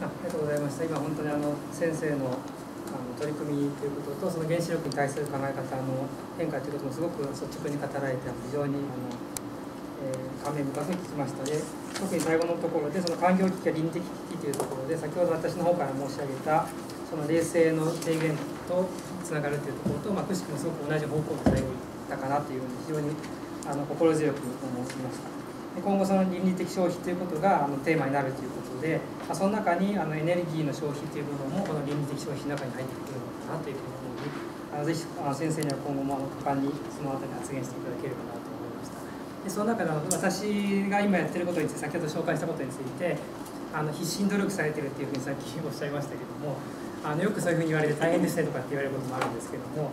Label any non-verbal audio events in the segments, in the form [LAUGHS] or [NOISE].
ありがとうございました。今本当にあの先生のあの取り組みということとその原子力に対する考え方の変化ということもすごく率直に語られて非常にあの、えー、感銘深く聞きましたで特に最後のところでその環境危機や倫理的危機というところで先ほど私の方から申し上げたその冷静の提言とつながるというところと、まあ、くしくもすごく同じ方向で最後にったかなというふうに非常にあの心強く思いました。今後その倫理的消費ということがあのテーマになるということで、まあ、その中にあのエネルギーの消費という部分もこの倫理的消費の中に入ってくるのかなというふうに思いあのぜひあの先生には今後もあの果敢にそのあたり発言していただければなと思いました。でその中で私が今やってることについて先ほど紹介したことについてあの必死に努力されてるっていうふうにさっきおっしゃいましたけどもあのよくそういうふうに言われて大変ですねとかって言われることもあるんですけども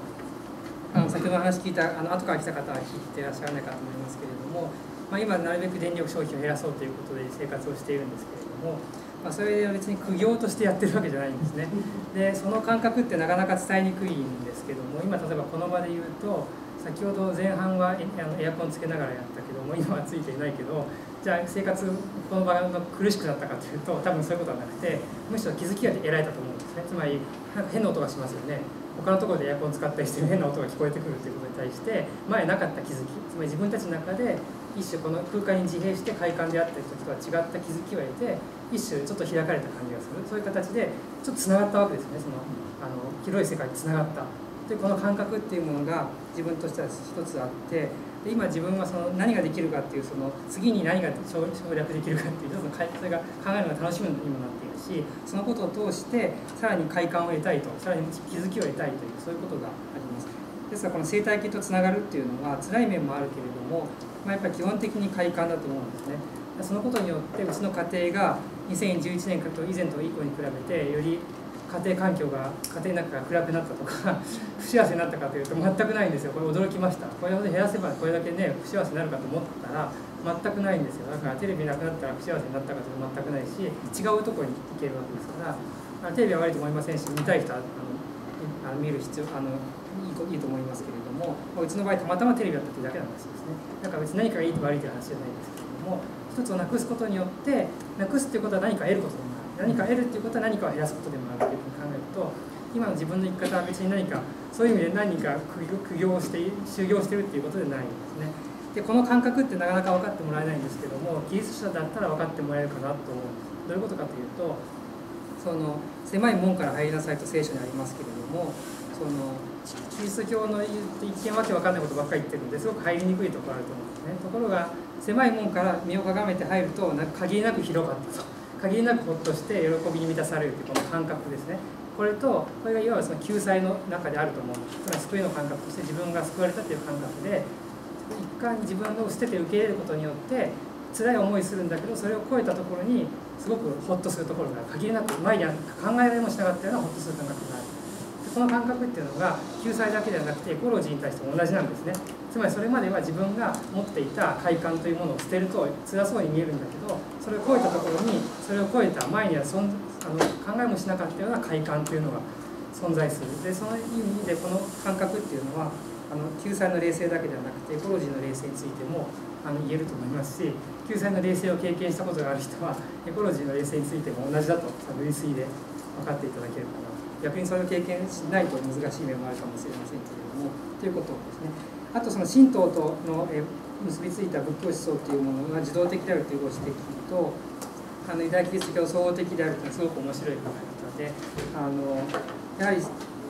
あの先ほどの話聞いたあの後から来た方は聞いてらっしゃらないかと思いますけれども、まあ、今なるべく電力消費を減らそうということで生活をしているんですけれども、まあ、それは別に苦行としてやってるわけじゃないんですね。[LAUGHS] でその感覚ってなかなか伝えにくいんですけども今例えばこの場で言うと先ほど前半はエアコンつけながらやったけども今はついていないけどじゃあ生活この場が苦しくなったかというと多分そういうことはなくてむしろ気づきが得られたと思うんですね。つまり変な音がしますよね。他のところでエアコン使ったりして変な音が聞こえてくるということに対して前なかった気づきつまり自分たちの中で一種この空間に自閉して快感であったり時とは違った気づきを得て一種ちょっと開かれた感じがする。そういう形でちょっとつながったわけですね。そのあの広い世界につながった。でこの感覚っていうものが自分としては一つあってで今自分はその何ができるかっていうその次に何が省略できるかっていうそのそれが考えるのが楽しみにもなっているしそのことを通してさらに快感を得たいとさらに気づきを得たいというそういうことがあります。ですからこの生態系とつながるっていうのは辛い面もあるけれども、まあ、やっぱり基本的に快感だと思うんですね。そのことによってうちの家庭が2011年と以前と以降に比べてより家庭環境が家庭の中が暗くなったとか [LAUGHS] 不幸せになったかというと全くないんですよ。これ驚きました。これほど減らせばこれだけね不幸せになるかと思ったら全くないんですよ。だからテレビなくなったら不幸せになったかというと全くないし違うところに行けるわけですからテレビは悪いと思いませんし見たい人はあの見る必要あのいいいいと思いますけれどもうちの場合たまたまテレビだったというだけなんですね。だから別に何かがいいと悪いという話じゃないですけれども一つをなくすことによってなくすっていうことは何か得ることでもある。何か得るっていうことは何かを減らすことでもあるというふうに考えると今の自分の生き方は別に何かそういう意味で何か苦行して修行してるっていうことでないんですね。でこの感覚ってなかなか分かってもらえないんですけども技術者だったら分かってもらえるかなと思う。どういうことかというとその狭い門から入りなさいと聖書にありますけれどもそのキリスト教の一見わけわかんないことばっかり言ってるんですごく入りにくいところあると思うんですね。ところが狭い門から身をかがめて入ると限りなく広かった。と限りなくほっとして喜びに満たされるというこの感覚ですね。これとこれがいわゆるその救済の中であると思うんです。つまり救いの感覚として自分が救われたという感覚で一回自分を捨てて受け入れることによって辛い思いするんだけどそれを超えたところにすごくホッとするところが限りなく前に考えられもしなかったようなホッとする感覚がある。この感覚っていうのが救済だけではなくてエコロジーに対しても同じなんですね。つまりそれまでは自分が持っていた快感というものを捨てると辛そうに見えるんだけどそれを超えたところにそれを超えた前にはそんあの考えもしなかったような快感というのが存在する。でその意味でこの感覚っていうのはあの救済の冷静だけではなくてエコロジーの冷静についてもあの言えると思いますし救済の冷静を経験したことがある人はエコロジーの冷静についても同じだと類推で分かっていただけるかな。逆にそれを経験しないと難しい面もあるかもしれませんけれどもということですね。あとその神道との結びついた仏教思想というものが自動的であるというご指摘とあのユダヤキリスト教総合的であるというのはすごく面白い考え方であのやはり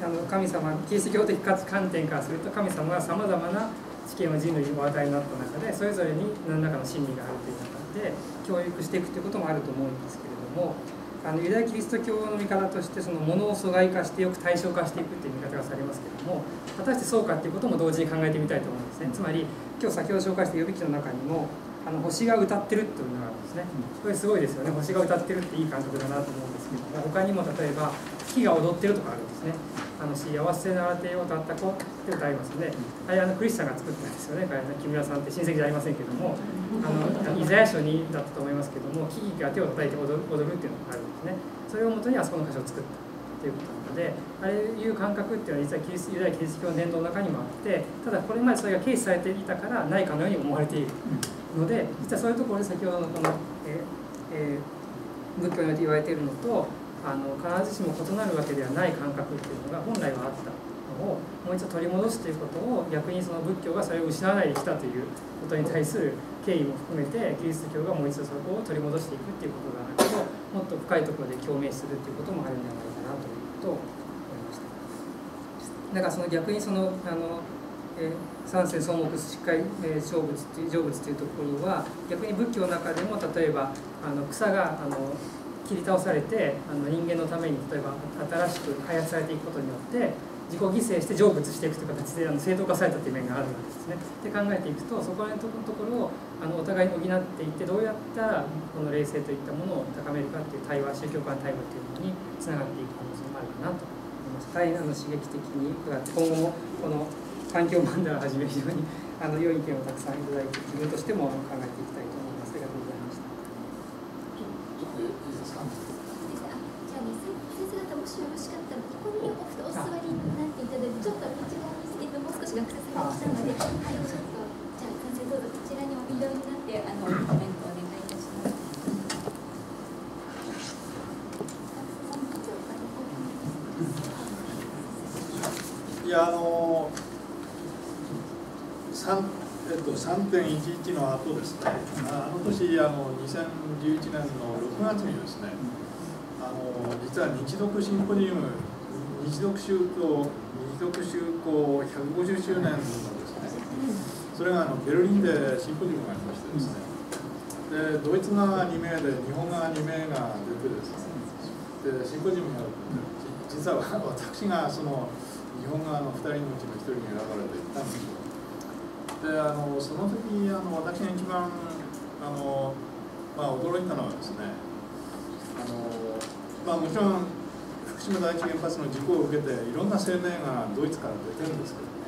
あの神様キリスト教的かつ観点からすると神様がさまざまな知見を人類にお与えになった中でそれぞれに何らかの真理があるという中で教育していくということもあると思うんですけれどもあのユダヤキリスト教の見方としてその物を阻害化してよく対象化していくっていう見方がされますけれども果たしてそうかっていうことも同時に考えてみたいと思うんですね。つまり今日先ほど紹介した予備記の中にもあの星が歌ってるというのがあるんですね。これすごいですよね。星が歌ってるっていい感覚だなと思うんですけども他にも例えば木が踊ってるとかあるんですね。あの幸せなてを歌った子って歌いますね。あれあのクリスチャンが作ったんですよね。木村さんって親戚じゃありませんけどもあのイザヤ書にだったと思いますけども木々が手を叩いて踊る踊るっていうのがあるんですね。それをもとにあそこの箇所を作ったっていうことなのでああいう感覚っていうのは実はキリスユダヤキリスト教の伝道の中にもあってただこれまでそれが軽視されていたからないかのように思われているので実はそういうところで先ほどのこの、えーえー仏教において言われているのとあの必ずしも異なるわけではない感覚っていうのが本来はあった。のをもう一度取り戻すということを逆にその仏教がそれを失わないできたということに対する敬意も含めてキリスト教がもう一度そこを取り戻していくっていうことがあるともっと深いところで共鳴するっていうこともあるんじゃないかなと。いうことを思いましただからその逆にそのあの、え、三世草木しっかり、成仏っていう成仏っていうところは逆に仏教の中でも例えばあの草があの切り倒されてあの人間のために例えば新しく開発されていくことによって自己犠牲して成仏していくという形であの正当化されたという面があるわけですね。で考えていくとそこら辺のところをあのお互いに補っていってどうやったらこの冷静といったものを高めるかっていう対話宗教間対話というものにつながっていく可能性もあるかなと思います。大変あの刺激的に伺って今後もこの環境問題をはじめ非常にあの良い意見をたくさんいただいて自分としても考えていきたい9.11の後ですね。あの年あの2011年の6月にですねあの実は日読シンポジウム日読修行日読修行150周年のですねそれがあのベルリンでシンポジウムがありましてですね。でドイツ側2名で日本側2名が出てですねでシンポジウムやる実は私がその日本側の2人のうちの1人に選ばれて行ったんですよであのその時あの私が一番あの、まあ、驚いたのはですねあの、まあ、もちろん福島第一原発の事故を受けていろんな声明がドイツから出てるんですけどね。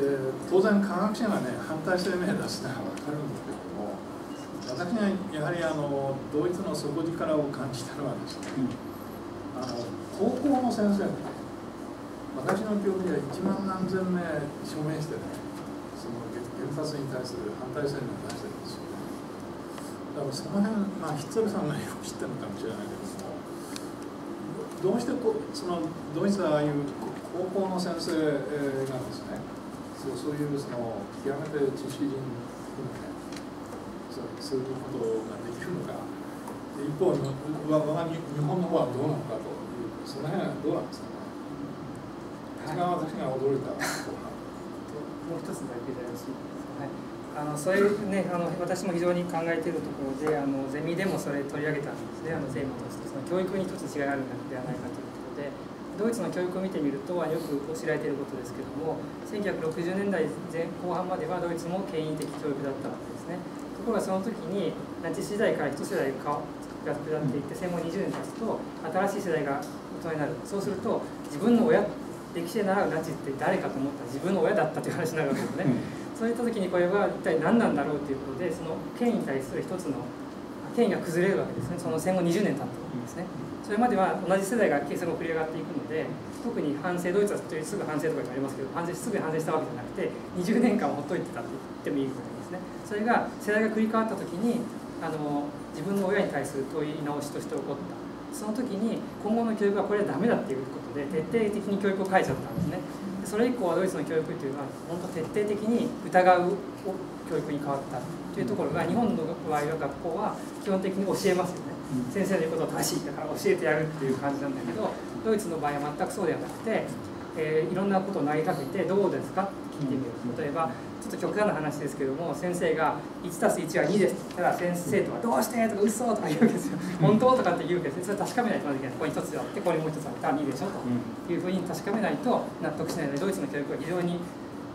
で当然科学者がね反対声明出すのは分かるんですけども私がやはりあのドイツの底力を感じたのはですね、あの高校の先生がね私の記憶では1万何千名署名してね原発に対する反対声明を出してるんですよねだからその辺まあヒッツェルさんがよく知ってるのかもしれないけどもどうしてこそのドイツはああいう高校の先生がですねそうそういうその極めて知識人含めてそうそういうことができるのか一方の我が日本の方はどうなのかというその辺はどうなんですかね一番私が驚いたもう一つだけで。あのそういうねあの私も非常に考えているところであのゼミでもそれ取り上げたんですね。あのテーマとしてその教育に一つ違いがあるのではないかということでドイツの教育を見てみるとよく知られていることですけども1960年代前後半まではドイツも権威的教育だったわけですね。ところがその時にナチス時代から一世代が下っていって戦後20年経つと新しい世代が大人になる。そうすると自分の親歴史で習うナチって誰かと思ったら自分の親だったという話になるわけですね、そういった時にこれは一体何なんだろうということでその権威に対する一つの権威が崩れるわけですね。その戦後20年経ったんですね。それまでは同じ世代が形成が繰り上がっていくので特に反省ドイツはすぐ反省とかにありますけど反省すぐ反省したわけじゃなくて20年間ほっといてたって言ってもいいぐらいですね。それが世代が繰り変わった時にあの自分の親に対する問い直しとして起こった。その時に今後の教育はこれはダメだっていうことで徹底的に教育を変えちゃったんですね。それ以降はドイツの教育っていうのは本当徹底的に疑う教育に変わったというところが日本の場合は学校は基本的に教えますよね。先生の言うことは正しいだから教えてやるっていう感じなんだけどドイツの場合は全くそうではなくて、えー、いろんなことを投げかけてどうですか？聞いてみる例えばちょっと極端な話ですけども先生が 1+1 は2です。って言ったら先生とか「どうして?」とか「嘘とか言うわけですよ「本当?」とかって言うわけですそれ確かめないといけない。ここに1つあってこれもう1つあったら2でしょというふうに確かめないと納得しないのでドイツの教育は非常に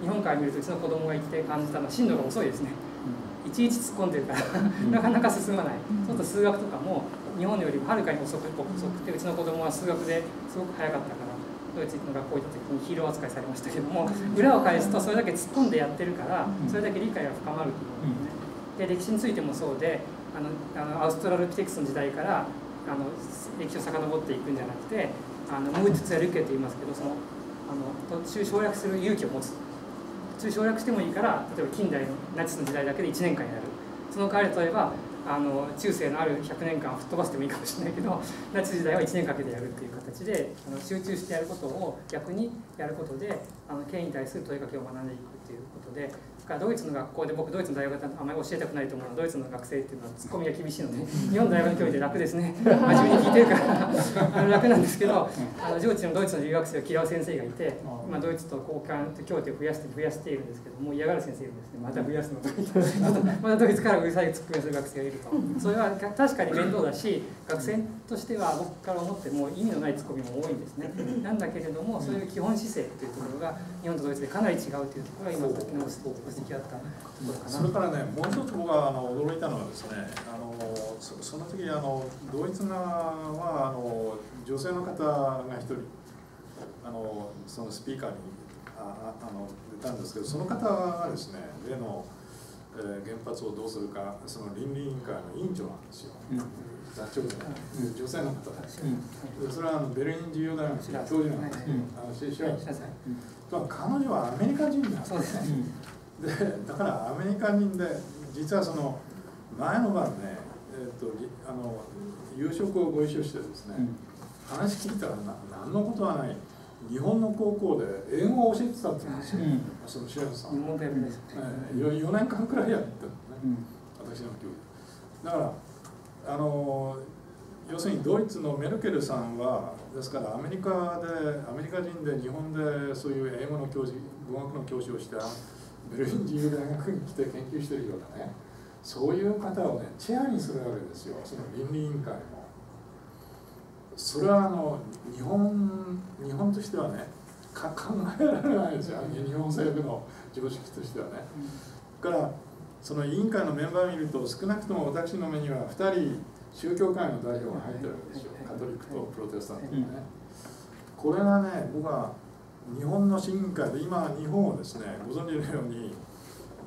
日本から見るとうちの子供が生きて感じたのは進度が遅いですね。いちいち突っ込んでるからなかなか進まない。そうすると数学とかも日本よりもはるかに遅く遅くてうちの子供は数学ですごく早かったからドイツの学校行った時にヒーロー扱いされましたけども裏を返すとそれだけ突っ込んでやってるからそれだけ理解が深まるという。ことで,、で歴史についてもそうであのあのアウストラロピテクスの時代からあの歴史を遡っていくんじゃなくてあのムートツェルケと言いますけどそのあの途中省略する勇気を持つ。途中省略してもいいから例えば近代のナチスの時代だけで1年間やる。その代わり例えばあの中世のある100年間吹っ飛ばしてもいいかもしれないけどナチス時代は1年かけてやるっていう形であの集中してやることを逆にやることであの権威に対する問いかけを学んでいくということでからドイツの学校で僕ドイツの大学あんまり教えたくないと思うのはドイツの学生っていうのはツッコミが厳しいので日本の大学の教育で楽ですね。真面目に聞いてるから楽なんですけどあの上智のドイツの留学生を嫌う先生がいて今ドイツと交換と協定を増やして増やしているんですけどもう嫌がる先生いるんですね。また増やすの？とまたドイツからうるさいツッコミをする学生がいると。それは確かに面倒だし学生としては僕から思っても意味のないツッコミも多いんですね。なんだけれどもそういう基本姿勢っていうところが日本とドイツでかなり違うというところが今さっきの指摘あったそれからねもう一つ僕があの驚いたのはですねあのそその時あのドイツ側はあの女性の方が一人あのそのスピーカーにああの出たんですけどその方がですね例の、えー、原発をどうするかその倫理委員会の委員長なんですよ。うん。座長じゃない、うん、女性の方です、うん、それはあのベルリン自由大学の教授なんです、うん、あの知らない。彼女はアメリカ人なんですね、でだからアメリカ人で実はその前の晩ね、えーと、あの夕食をご一緒してですね、うん、話聞いたらな何のことはない日本の高校で英語を教えてたって言うん。ですよ、うん、その白石さん、うんえー、4年間くらいやってるの。ね、私の教育。だからあの要するにドイツのメルケルさんはですからアメリカでアメリカ人で日本でそういう英語の教授語学の教師をしてベルリン自由大学に来て研究してるようなねそういう方をねチェアにするわけですよその倫理委員会も。それはあの日本日本としてはね [LAUGHS] 考えられないですよ日本政府の常識としてはね。だからその委員会のメンバーを見ると少なくとも私の目には2人宗教界の代表が入ってるわけですよカトリックとプロテスタントね。これがね僕は日本の審議会で今日本をですねご存知のように、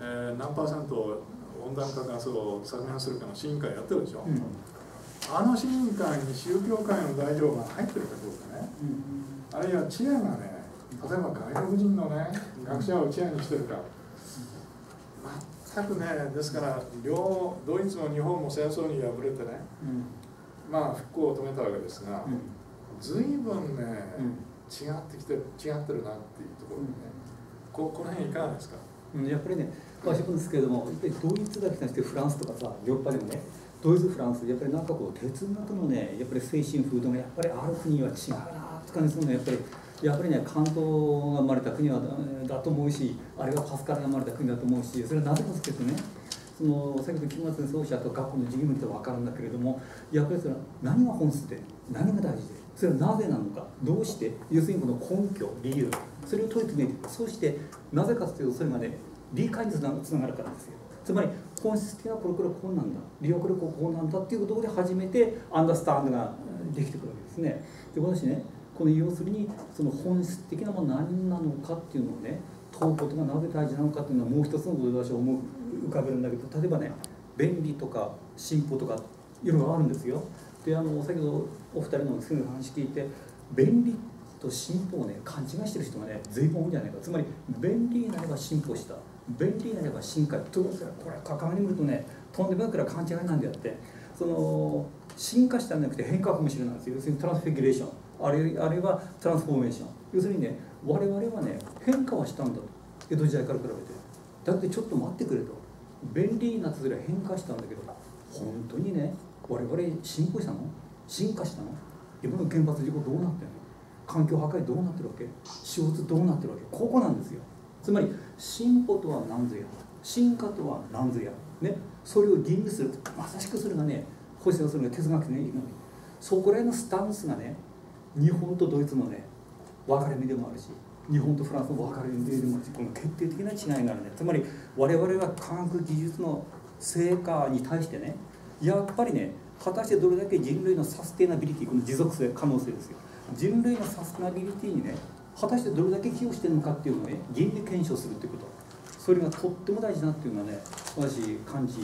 えー、何パーセント温暖化ガスを削減するかの審議会やってるでしょ、うん、あの審議会に宗教界の代表が入ってるかどうかね、うん、あるいはチアがね例えば外国人のね学者をチアにしてるか。全くねですから両ドイツも日本も戦争に敗れてね、うん、まあ復興を止めたわけですが、随分ね、違ってきてる違ってるなっていうところでね、ここの辺いかがですか、うん、やっぱりね私もですけれどもドイツだけじゃなくてフランスとかさヨーロッパでもねドイツフランスやっぱりなんかこう哲学のねやっぱり精神風土がやっぱりある国は違うなって感じするのやっぱりやっぱりね関東が生まれた国はだと思うしあれはパスカルが生まれた国だと思うしそれはなぜかというとねその先ほど木村先生おっしゃった学校の授業見て分かるんだけれどもやっぱりそれは何が本質で何が大事でそれはなぜなのかどうして？要するにこの根拠理由。それを問い詰めてそしてなぜかというとそれがね理解につながるからですよ。つまり本質的なこれこれこうなんだ理由これこうなんだっていうころで初めてアンダースタンドができてくるわけですね。で私ねこの要するにその本質的なもの何なのかっていうのをね問うことがなぜ大事なのかっていうのはもう一つのことで私は思う浮かべるんだけど例えばね便利とか進歩とかいろいろあるんですよ。であの先ほどお二人のすぐ話聞いて便利と進歩をね勘違いしてる人がね随分多いんじゃないかつまり便利になれば進歩した。便利になれば進化ということこれ関わり見るとねとんでもなく勘違いなんであって。その進化したんじゃなくて変化かもしれないんです要するにトランスフィギュレーションあるいはトランスフォーメーション。要するにね我々はね変化はしたんだと。江戸時代から比べて。だってちょっと待ってくれと。便利になってそれ変化したんだけど本当にね我々進歩したの？進化したの？今の原発事故どうなってるの？環境破壊どうなってるわけ？CO2 どうなってるわけ？ここなんですよ。つまり進歩とは何ぞや？進化とは何ぞや？ね？それを吟味する。まさしくそれがね星野するのが哲学ねそこら辺のスタンスがね日本とドイツのね分かれ目でもあるし日本とフランスの分かれ目でもあるしこの決定的な違いがあるね。つまり我々は科学技術の成果に対してねやっぱりね果たしてどれだけ人類のサステナビリティこの持続性可能性ですよ。人類のサステナビリティにね果たしてどれだけ寄与してるのかっていうのをね原理検証するということ。それがとっても大事なっていうのはね私感じて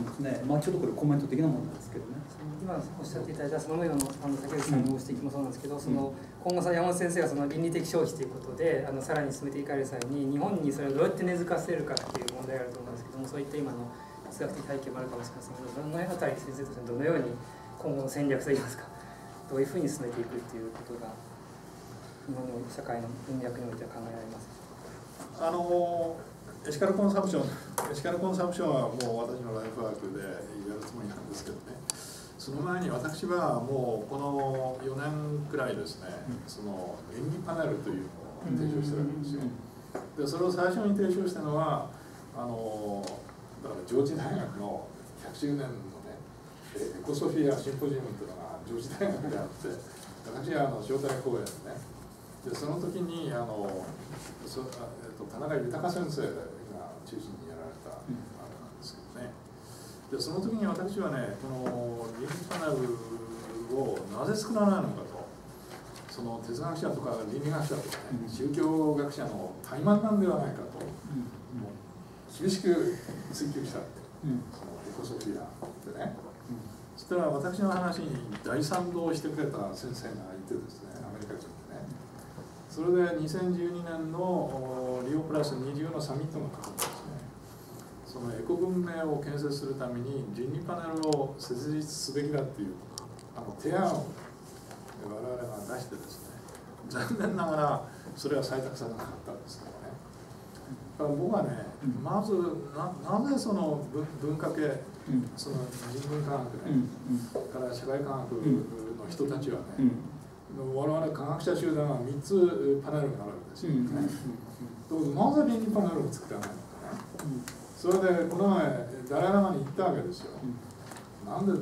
ますね。まあちょっとこれコメント的なものなんですけどね。今おっしゃっていただいたその上のあの竹内さんのご指摘もそうなんですけど、うん、その今後さ山本先生がその倫理的消費ということであのさらに進めていかれる際に日本にそれをどうやって根付かせるかっていう問題があると思うんですけどもそういった今の数学的背景もあるかもしれませんけどどの辺り先生としてどのように今後の戦略といいますか？どういうふうに進めていくっていうことが今の社会の文脈においては考えられます？あのエシカルコンサプションエシカルコンサプションはもう私のライフワークでやるつもりなんですけどね。その前に私はもうこの4年くらいですね、その演技パネルというのを提唱してるわけですよ。でそれを最初に提唱したのはあのだから上智大学の100周年のねエコソフィアシンポジウムというのが上智大学であって私はあの招待講演ねでその時にあのそ、えっと、田中豊先生が中心にやられたあれなんですけどね。でその時に私はねこのリンクパネルをなぜ作らないのかとその哲学者とか倫理学者とかね宗教学者の怠慢なんではないかと、厳しく追求したって、そのエコソフィアでね、うんそしたら私の話に大賛同してくれた先生がいてですねアメリカ人でね。それで2012年のリオプラス20のサミットがかかったんですね。そのエコ文明を建設するために倫理パネルを設立すべきだっていうあの提案を我々が出してですね。残念ながらそれは採択されなかったんですね。だから僕はねまずななぜその文文化系その人文科学ね、から社会科学の人たちはね、我々科学者集団は3つパネルがあるわけですよね。なぜ倫理パネルを作らないのかね。それでこの前ダライラマに言ったわけですよ。なんであな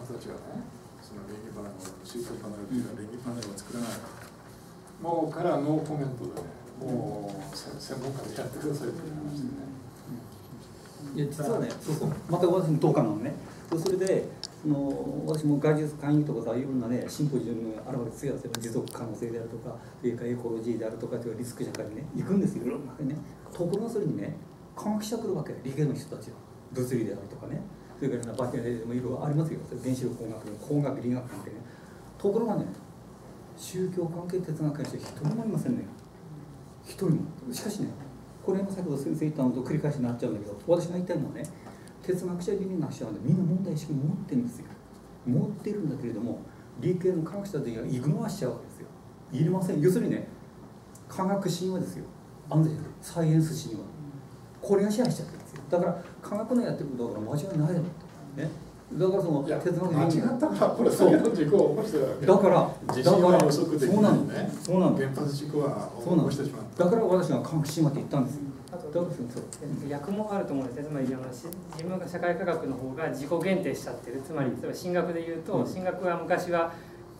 たたちがねその倫理パネルを宗教パネルというか倫理パネルを作らないか。もう彼はノーコメントでねもう専門家でやってくださいって話でね。いや実はねそうそう。また私も同感なのね。それでその私も学術会議とかさいろんなねシンポジウムがあるわけですよ持続可能性であるとかそれからエコロジーであるとかというリスク社会にね行くんですよ。いろんなね。ところがそれにね科学者来るわけ理系の人たちは。物理であるとかね。それからバテリアでもいろいろありますよ。原子力工学工学理学関係ね。ところがね宗教関係哲学関係一人もいませんね一人もしかしねこれも先ほど先生言ったのと繰り返しになっちゃうんだけど私が言いたいのはね哲学者倫理学者はねみんな問題意識持ってるんですよ。持ってるんだけれども理系の科学者でイグノアしちゃうわけですよ。いりません。要するにね科学神話ですよ。安全サイエンス神話これが支配しちゃってるんですよ。だから科学のやってることだから間違いないだろうねだからその哲学間違ったからこれだけの事故を起こしてるわけ。だから地震は予測できそうなの。ねそうなの。原発事故は起そうなの。こしてしまった。だから私が科学神話って言ったんですよ。あともあると思うんですねつまりあのし自分が社会科学の方が自己限定しちゃってる。つまり例えば進学で言うと、うん。進学は昔は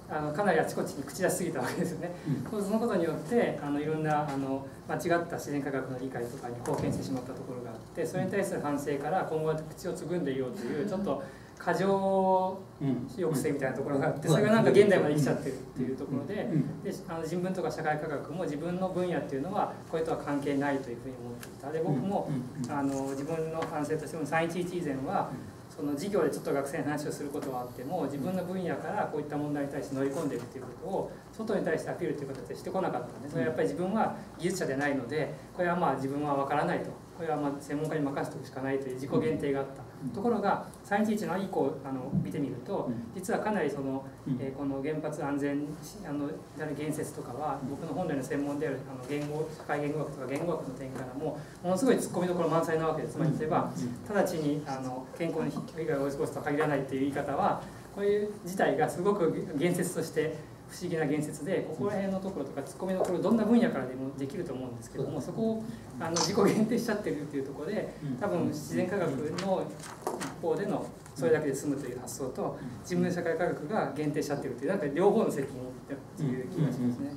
あのかなりあちこちに口出しすぎたわけですよね、そのことによってあのいろんなあの間違った自然科学の理解とかに貢献してしまったところがあってそれに対する反省から今後は口をつぐんでいようというちょっと過剰うん。抑制みたいなところがあってうんそれがなんか現代まで生きちゃってるっていうところでうん。であの人文とか社会科学も自分の分野っていうのはこれとは関係ないというふうに思っていた。で僕もあの自分の反省としても311以前はその授業でちょっと学生の話をすることはあっても自分の分野からこういった問題に対して乗り込んでいくということを外に対してアピールという形でしてこなかったんでそれはやっぱり自分は技術者でないのでこれはまあ自分は分からないと。これはまあ専門家に任せておくしかないという自己限定があったところが311の以降あの見てみると実はかなりその、えーこの原発安全あの建設とかは僕の本来の専門であるあの言語社会言語学とか言語学の点からもものすごい突っ込みどころ満載なわけです。つまり例えば直ちにあの健康に被害を及ぼすとは限らないっていう言い方はこういう事態がすごく言説として不思議な言説でここら辺のところとか突っ込みどころどんな分野からでもできると思うんですけどもそこをあの自己限定しちゃってるっていうところで多分自然科学の一方でのそれだけで済むという発想と自分の社会科学が限定しちゃってるっていうなんか両方の責任っていう気がしますね。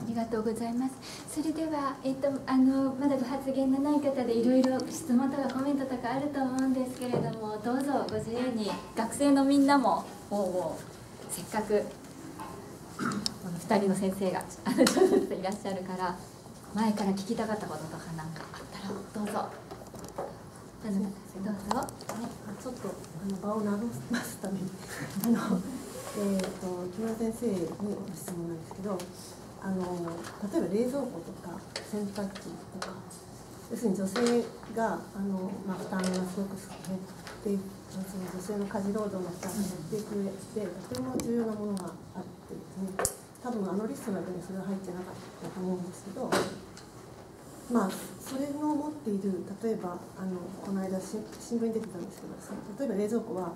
ありがとうございます。それでは、えっと、あの、まだご発言のない方で、いろいろ質問とかコメントとかあると思うんですけれども。どうぞ、ご自由に、学生のみんなも、もう、もう、せっかく。この二人の先生が、ちょっといらっしゃるから。前から聞きたかったこととか、なんかあったら、どうぞ。どうぞ。はいちょっとあの場を和ますために [LAUGHS] あの、えー、と木村先生に質問なんですけどあの例えば冷蔵庫とか洗濯機とか要するに女性があの、まあ、負担がすごく減っていくその女性の家事労働の負担が減っていく上でとても重要なものがあってですね多分あのリストの中にそれは入ってなかったと思うんですけどまあそれの持っている例えばあのこの間新聞に出てたんですけど例えば冷蔵庫は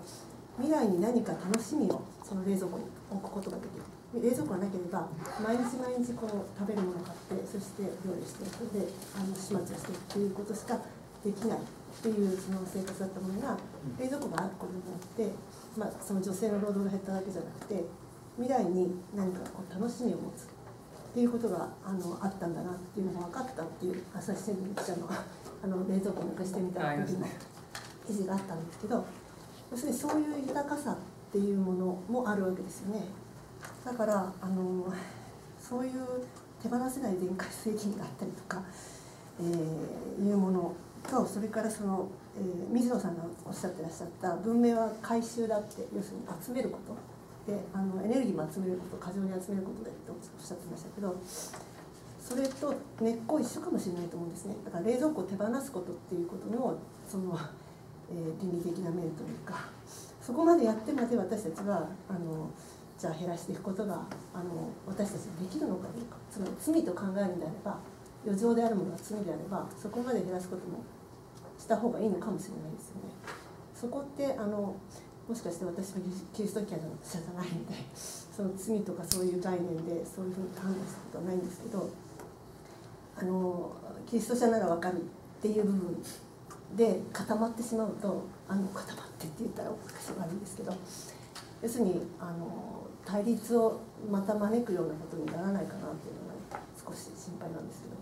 未来に何か楽しみをその冷蔵庫に置くことができる。冷蔵庫がなければ毎日毎日こう食べるものを買ってそして料理してそれであの始末をしてっていうことしかできない。っていうその生活だったものが冷蔵庫があることによって、まあ、その女性の労働が減っただけじゃなくて未来に何かこう楽しみを持つっていうことがあのあったんだなっていうのが分かったっていう朝日新聞記者の [LAUGHS] あの冷蔵庫なくしてみた時の記事があったんですけど要するにそういう豊かさっていうものもあるわけですよね。だからあのそういう手放せない電化製品があったりとか、えー、いうものとそれからその、えー、水野さんがおっしゃってらっしゃった文明は回収だって要するに集めることであのエネルギーも集めること過剰に集めることでとおっしゃってましたけどそれと根っこ一緒かもしれないと思うんですねだから冷蔵庫を手放すことっていうことのその、えー、倫理的な面というかそこまでやってまで私たちはあのじゃあ減らしていくことがあの私たちにできるのかどうかつまり罪と考えるんであれば余剰であるものが罪であればそこまで減らすこともした方がいいのかもしれないですよね。そこってあのもしかして私はキリスト教者じゃないのでその罪とかそういう概念でそういうふうに判断したことはないんですけどあのキリスト者なら分かるっていう部分で固まってしまうとあの固まってって言ったらおかしい悪いんですけど要するにあの対立をまた招くようなことにならないかなっていうのが、ね、少し心配なんですけど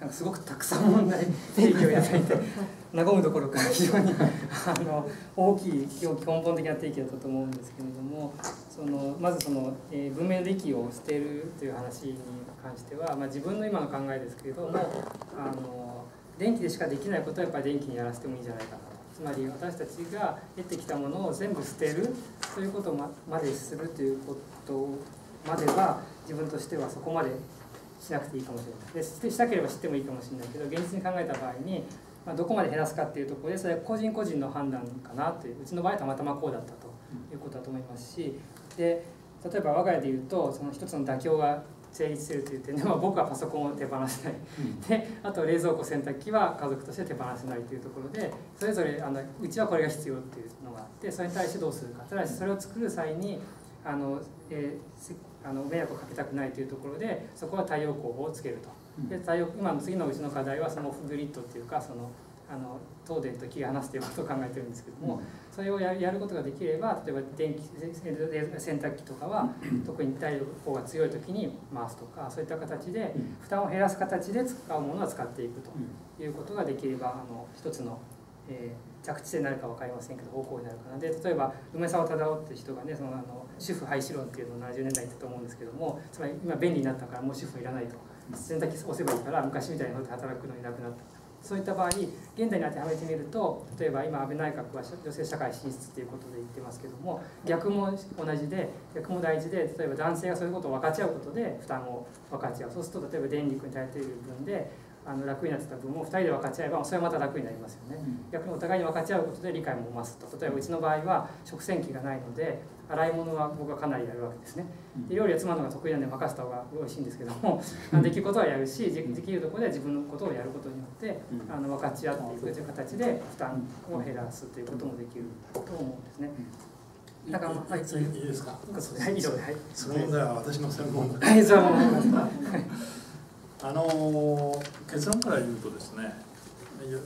なんかすごくたくさん問題提供いただいて和むどころか非常にあの大きい根本的な提起だったと思うんですけれどもそのまずその、えー、文明の域を捨てるという話に関しては、まあ、自分の今の考えですけれどもあの電気でしかできないことはやっぱり電気にやらせてもいいんじゃないかなつまり私たちが得てきたものを全部捨てるということまでするということまでは自分としてはそこまでしなくていいかもしれないでしたければ知ってもいいかもしれないけど現実に考えた場合に、まあ、どこまで減らすかっていうところでそれは個人個人の判断かなという。うちの場合たまたまこうだったということだと思いますしで例えば我が家で言うとその一つの妥協が成立するという点で、まあ、僕はパソコンを手放せない、うん、であと冷蔵庫洗濯機は家族として手放せないというところでそれぞれあのうちはこれが必要っていうのがあってそれに対してどうするか。ただしそれを作る際にあの、えー、あの迷惑をかけたくないというところでそこは太陽光をつけると。で太陽今の次のうちの課題はそのオフグリッドっていうかそのあの東電と切り離すということを考えてるんですけども、それをやることができれば例えば電気洗濯機とかは特に太陽光が強い時に回すとかそういった形で負担を減らす形で使うものは使っていくということができればあの一つの、えー、着地点になるか分かりませんけど方向になるかな。で例えば梅沢忠夫って人がねそのあの主婦廃止論っていうのを70年代言ったと思うんですけどもつまり今便利になったからもう主婦いらないと。洗濯機押せばいいから昔みたいに働くのになくなった。そういった場合現代に当てはめてみると例えば今安倍内閣は女性社会進出ということで言ってますけども逆も同じで逆も大事で例えば男性がそういうことを分かち合うことで負担を分かち合う。そうすると例えば電力に耐えている分であの楽になってた分を2人で分かち合えばそれはまた楽になりますよね、逆にお互いに分かち合うことで理解も増すと。例えばうちの場合は食洗機がないので洗い物は僕はかなりやるわけですね。で料理は妻の方が得意なんで任せた方が美味しいんですけどもできることはやるしできるところで自分のことをやることによってあの分かち合っていくという形で負担を減らすということもできると思うんですね。だから、はい、そうい。う。いいですか？はい、以上で、はい。その問題は私の専門はい、それはもう。あの結論から言うとですね。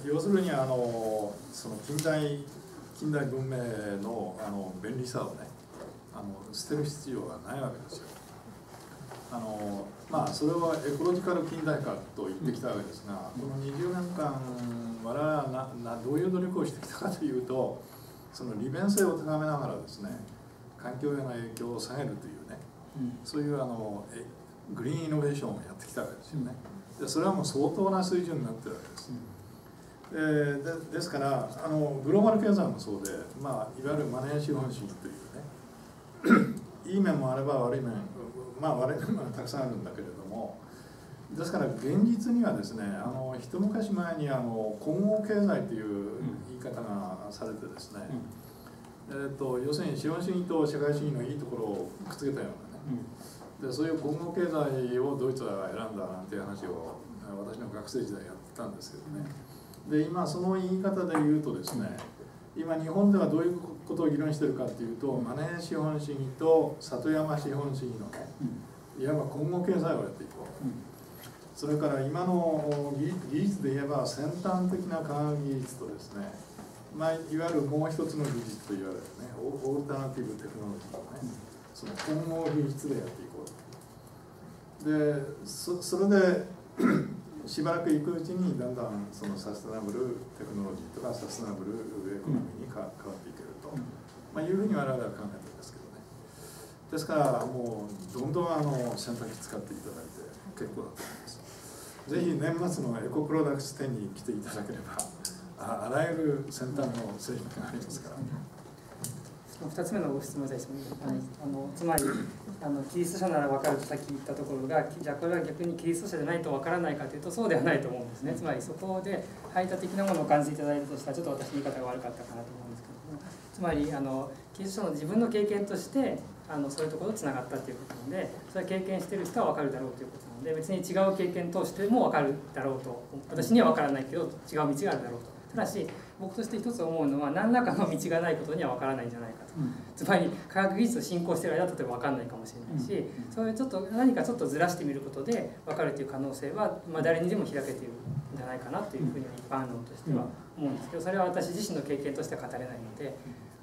要するにあのその近代近代文明のあの便利さをねあの捨てる必要はないわけですよ。あのまあそれはエコロジカル近代化と言ってきたわけですが、この20年間我々はななどういう努力をしてきたかというとその利便性を高めながらですね環境への影響を下げるというね、そういうあのグリーンイノベーションをやってきたわけですよね。でそれはもう相当な水準になってるわけです。えー、でですからあのグローバル経済もそうで、まあ、いわゆるマネー資本主義という [COUGHS] いい面もあれば悪い面まあ悪い面もたくさんあるんだけれども。ですから現実にはですねあの一昔前にあの混合経済という言い方がされてですね、うん、えーと、要するに資本主義と社会主義のいいところをくっつけたようなね、うん、でそういう混合経済をドイツは選んだなんていう話を私の学生時代やってたんですけどね。で今その言い方で言うとですね今日本ではどういうことを議論してるかっていうとマネー資本主義と里山資本主義のねいわば混合経済をやっていこう。それから今の技術で言えば先端的な科学技術とですね、まあ、いわゆるもう一つの技術と言われるねオールタナティブテクノロジーとねその混合技術でやっていこうでそそれで [CLEARS THROAT] しばらく行くうちにだんだんそのサステナブルテクノロジーとかサステナブルエコノミーに変わっていけると、まあ、いうふうに我々は考えてるんですけどね。ですからもうどんどんあの洗濯機使っていただいて結構だと思います。ぜひ年末のエコプロダクツ展に来ていただければああらゆる先端の製品がありますから、2つ目のご質問ですあのあのつまりあのキリスト者なら分かるとさっき言ったところがじゃあこれは逆にキリスト者じゃないと分からないかというとそうではないと思うんですね。つまりそこで排他的なものを感じていただいたとしたらちょっと私の言い方が悪かったかなと思うんですけど。もつまりあのキリスト者の自分の経験としてあのそういうところとつながったということなのでそれは経験してる人は分かるだろうということなので別に違う経験としても分かるだろうと。私には分からないけど違う道があるだろうと。ただし僕として一つ思うのは何らかの道がないことには分からないんじゃないかと、うん、つまり科学技術を進行している間とても分かんないかもしれないし、うん、そういうちょっと何かちょっとずらしてみることで分かるという可能性は、まあ、誰にでも開けているんじゃないかなというふうに一般論としては思うんですけどそれは私自身の経験としては語れないので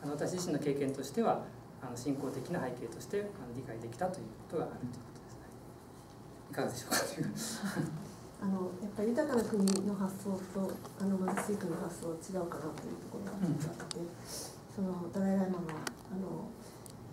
あの私自身の経験としてはあの信仰的な背景としてあの理解できたということがあるということですね。いかがでしょうか？[LAUGHS] あのやっぱり豊かな国の発想とあの貧しい国の発想違うかなというところがあって、うん、そのダライ・ライマがあの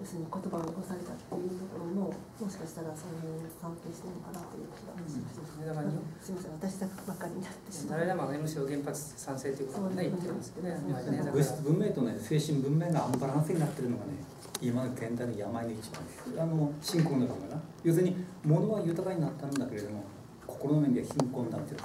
要するに言葉を残されたっていうところももしかしたらその辺関係してるのかなという気がしました、うん、すみません私だばっかりになってしまうダライ・ライマがむしろ原発賛成ということをね言ってるんですけどね物質文明とね精神文明がアンバランスになってるのがね今の現代の病の一番あの信仰の部分がな要するに物は豊かになったんだけれども心の面で貧困なんですよ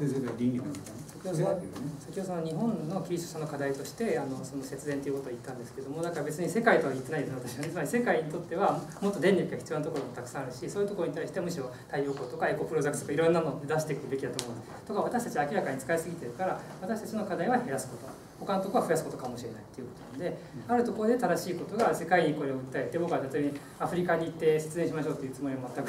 でそれが倫理なんですね先ほどその日本のキリスト者の課題としてあのその節電ということを言ったんですけどもだから別に世界とは言ってないです私は、ね、つまり世界にとってはもっと電力が必要なところもたくさんあるしそういうところに対してむしろ太陽光とかエコプロジェクトとかいろんなので出していくべきだと思うとか私たち明らかに使いすぎてるから私たちの課題は減らすこと。他のところは増やすことかもしれないということなので、あるところで正しいことが世界にこれを訴えて僕は例えばアフリカに行って説明しましょうというつもりは全く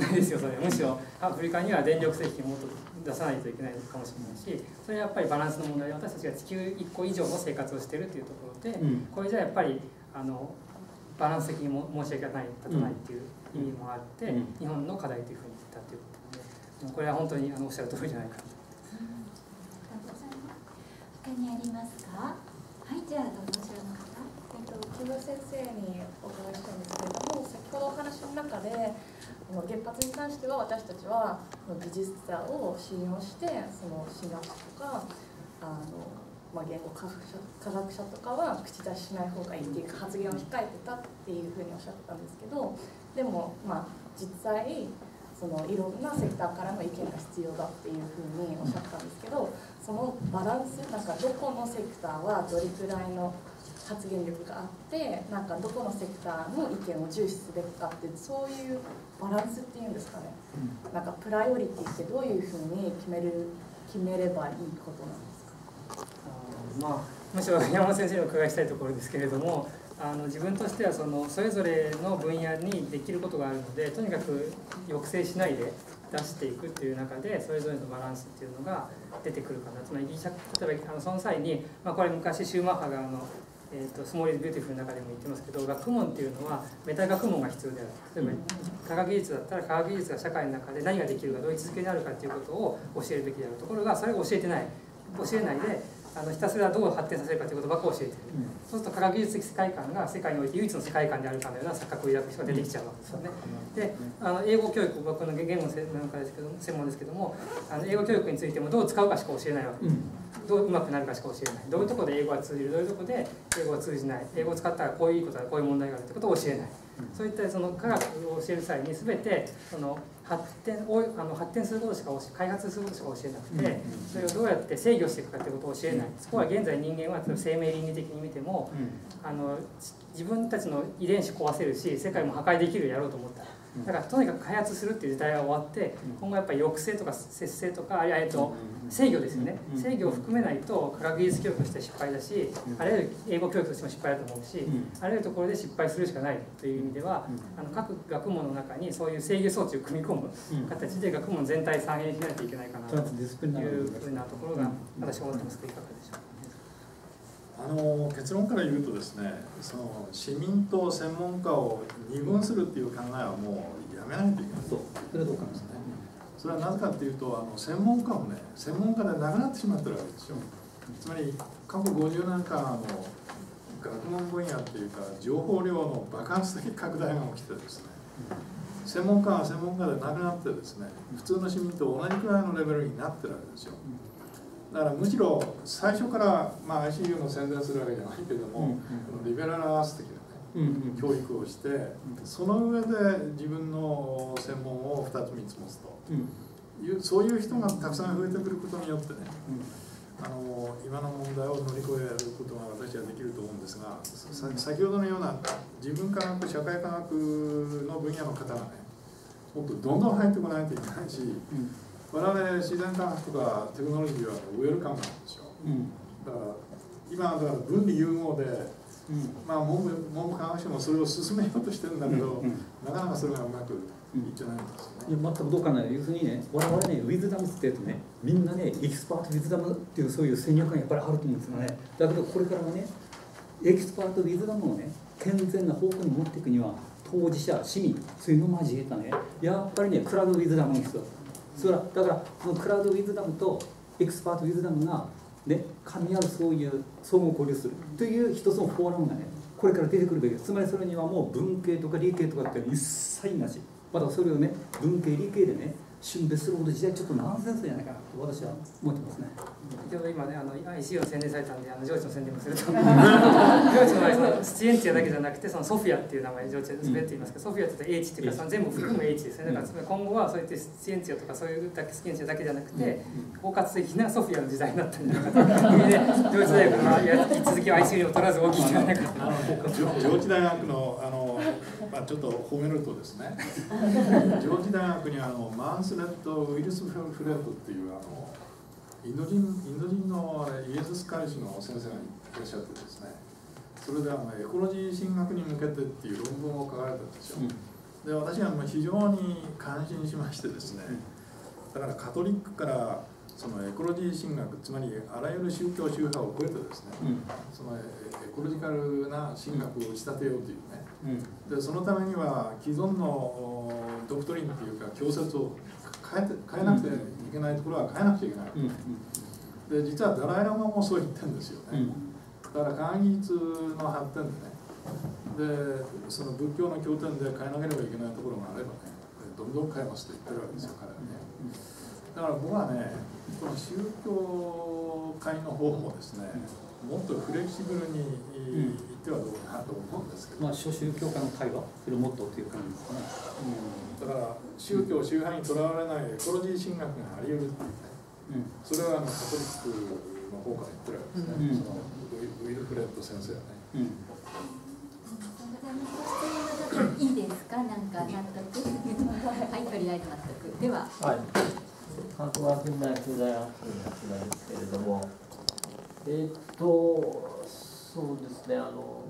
ないですよ。それむしろアフリカには電力製品をもっと出さないといけないかもしれないしそれはやっぱりバランスの問題で私たちが地球1個以上の生活をしているというところで、うん、これじゃやっぱりあのバランス的にも申し訳ない立たないっていう意味もあって、うん、日本の課題というふうに言ったということでこれは本当にあのおっしゃる通りじゃないかと。他にありますか？はいじゃあどうぞ後ろの方。木村先生にお伺いしたいんですけれども先ほどお話の中で原発に関しては私たちは技術者を信用してその信用者とかあの、まあ、言語科学者科学者とかは口出ししない方がいいっていう発言を控えてたっていうふうにおっしゃってたんですけどでもまあ実際そのいろんなセクターからの意見が必要だっていうふうにおっしゃったんですけどそのバランスなんかどこのセクターはどれくらいの発言力があってなんかどこのセクターの意見を重視すべきかってそういうバランスっていうんですかね、うん、なんかプライオリティってどういうふうに決める決めればいいことなんですか？あまあむしろ山本先生にお伺いしたいところですけれどもあの自分としてはそのそれぞれの分野にできることがあるのでとにかく抑制しないで出していくっていう中でそれぞれのバランスっていうのが出てくるかな。つまり例えばあのその際に、まあ、これ昔シューマッハがあのえーと、 Small Beautiful の中でも言ってますけど学問っていうのはメタ学問が必要である。例えば科学技術だったら科学技術が社会の中で何ができるかどういう位置づけにあるかっていうことを教えるべきである。ところがそれを教えてない。教えないであのひたすらどう発展させるかということばっか教えてる、うん、そうすると科学技術的世界観が世界において唯一の世界観であるかのような錯覚を抱く人が出てきちゃうわけですよね。であの英語教育僕の言語のなんかですけど専門ですけどもあの英語教育についてもどう使うかしか教えないわけ。です。うん。どううまくなるかしか教えない。どういうところで英語が通じる？どういうところで英語が通じない？英語を使ったらこういうことがこういう問題があるってことを教えない、そういったその科学を教える際に全てその発展をあの発展することしか教え開発することしか教えなくて、それをどうやって制御していくかってことを教えない、そこは現在人間は生命倫理的に見てもあの自分たちの遺伝子壊せるし世界も破壊できるやろうと思ったらだからとにかく開発するっていう時代は終わって今後やっぱり抑制とか節制とかあるいはえっと制御ですよね。制御を含めないと科学技術教育として失敗だしあるいは英語教育としても失敗だと思うしあらゆるところで失敗するしかないという意味ではあの各学問の中にそういう制御装置を組み込む形で学問全体再現しないといけないかなというふうなところが私は思ってますけどいかがでしょうか？あの結論から言うとですねその市民と専門家を二分するっていう考えはもうやめないといけない。そうそれはどうかですね。それはなぜかっていうとあの専門家もね専門家でなくなってしまってるわけですよ。つまり過去50年間あの学問分野っていうか情報量の爆発的拡大が起きてですね専門家は専門家でなくなってですね普通の市民と同じくらいのレベルになってるわけですよだからむしろ最初から、まあ、ICU の宣伝するわけじゃないけれども、うんうん、リベラルアース的なね、うんうん、教育をして、その上で自分の専門を2つ3つ持つと、いう、そういう人がたくさん増えてくることによってね、あの今の問題を乗り越えることが私はできると思うんですが先ほどのような自分科学社会科学の分野の方がねもっとどんどん入ってこないといけないし、我々自然科学とかテクノロジーはウェルカムなんですよ、うん、だから今だから文理融合で、うん、まあ文部文部科学省もそれを進めようとしてるんだけど、うんうん、なかなかそれがうまくいってないんですよね、いや全くどうかない要するにね我々ね wisdom って言うとねみんなね expert wisdom っていうそういう戦略がやっぱりあると思うんですよね。だけどこれからはねexpert wisdom をね健全な方向に持っていくには当事者市民そういうのを交えたねやっぱりね crowd wisdom が必要それはだからその crowd wisdom と expert wisdom がね噛み合うそういう相互交流する。という一つのフォーラムがねこれから出てくるべき。ですつまりそれにはもう文系とか理系とかって一切なし。まだそれをね文系理系でね分別すること自体ちょっとナンセンスじゃないかなと私は思ってますね。先ほど今ねあの ICU の宣伝されたんであの上智の宣伝もすると。[LAUGHS] 上智の場合そのシエンチアだけじゃなくてそのソフィアっていう名前上智滑って言いますけど、ソフィアって言うと H っていうかその全部含む H ですね。だから今後はそうやってシエンチアとかそういうだけシエンチアだけじゃなくて包括的なソフィアの時代になったんじゃないかと。[LAUGHS] いう意味で上智大学のやき続きは ICU にも取らず大きいんじゃないかと。上智大学のあのまあ、ちょっと褒めるとですね。[LAUGHS] 上智大学にあのマンスレット・ウイルス・フレッドっていうあのインド人インド人のイエズス会士の先生がいらっしゃってですね。それであのエコロジー進学に向けてっていう論文を書かれたんですよ、うん、で私はもう非常に感心しましてですね。だからカトリックからそのエコロジー進学つまりあらゆる宗教宗派を超えてですね、うん、そのエコロジカルな進学を仕立てようというね、うん、でそのためには既存のドクトリンっていうか教説を変えて変えなくていけないところは変えなくちゃいけない、で実はダライ・ラマもそう言ってるんですよね、だから科学技術の発展でね。でその仏教の経典で変えなければいけないところがあればねどんどん変えますと言ってるわけですよ彼はね。だから僕はねこの宗教界の方もですね、もっとフレキシブルにいってはどうかなと思うんですけど、まあ、諸宗教界の会話？それをもっとという感じですかね、うん、だから宗教宗派にとらわれないエコロジー進学があり得るっていうね、うん、それはあのカトリックの方から言ってるわけですね、うん、そのウィルフレッド先生はね、うん。いいですか、なんか納得。はい、とりあえず納得。では。はい。韓国学院大学部のなんですけれども。えー、っと、そうですね、あの。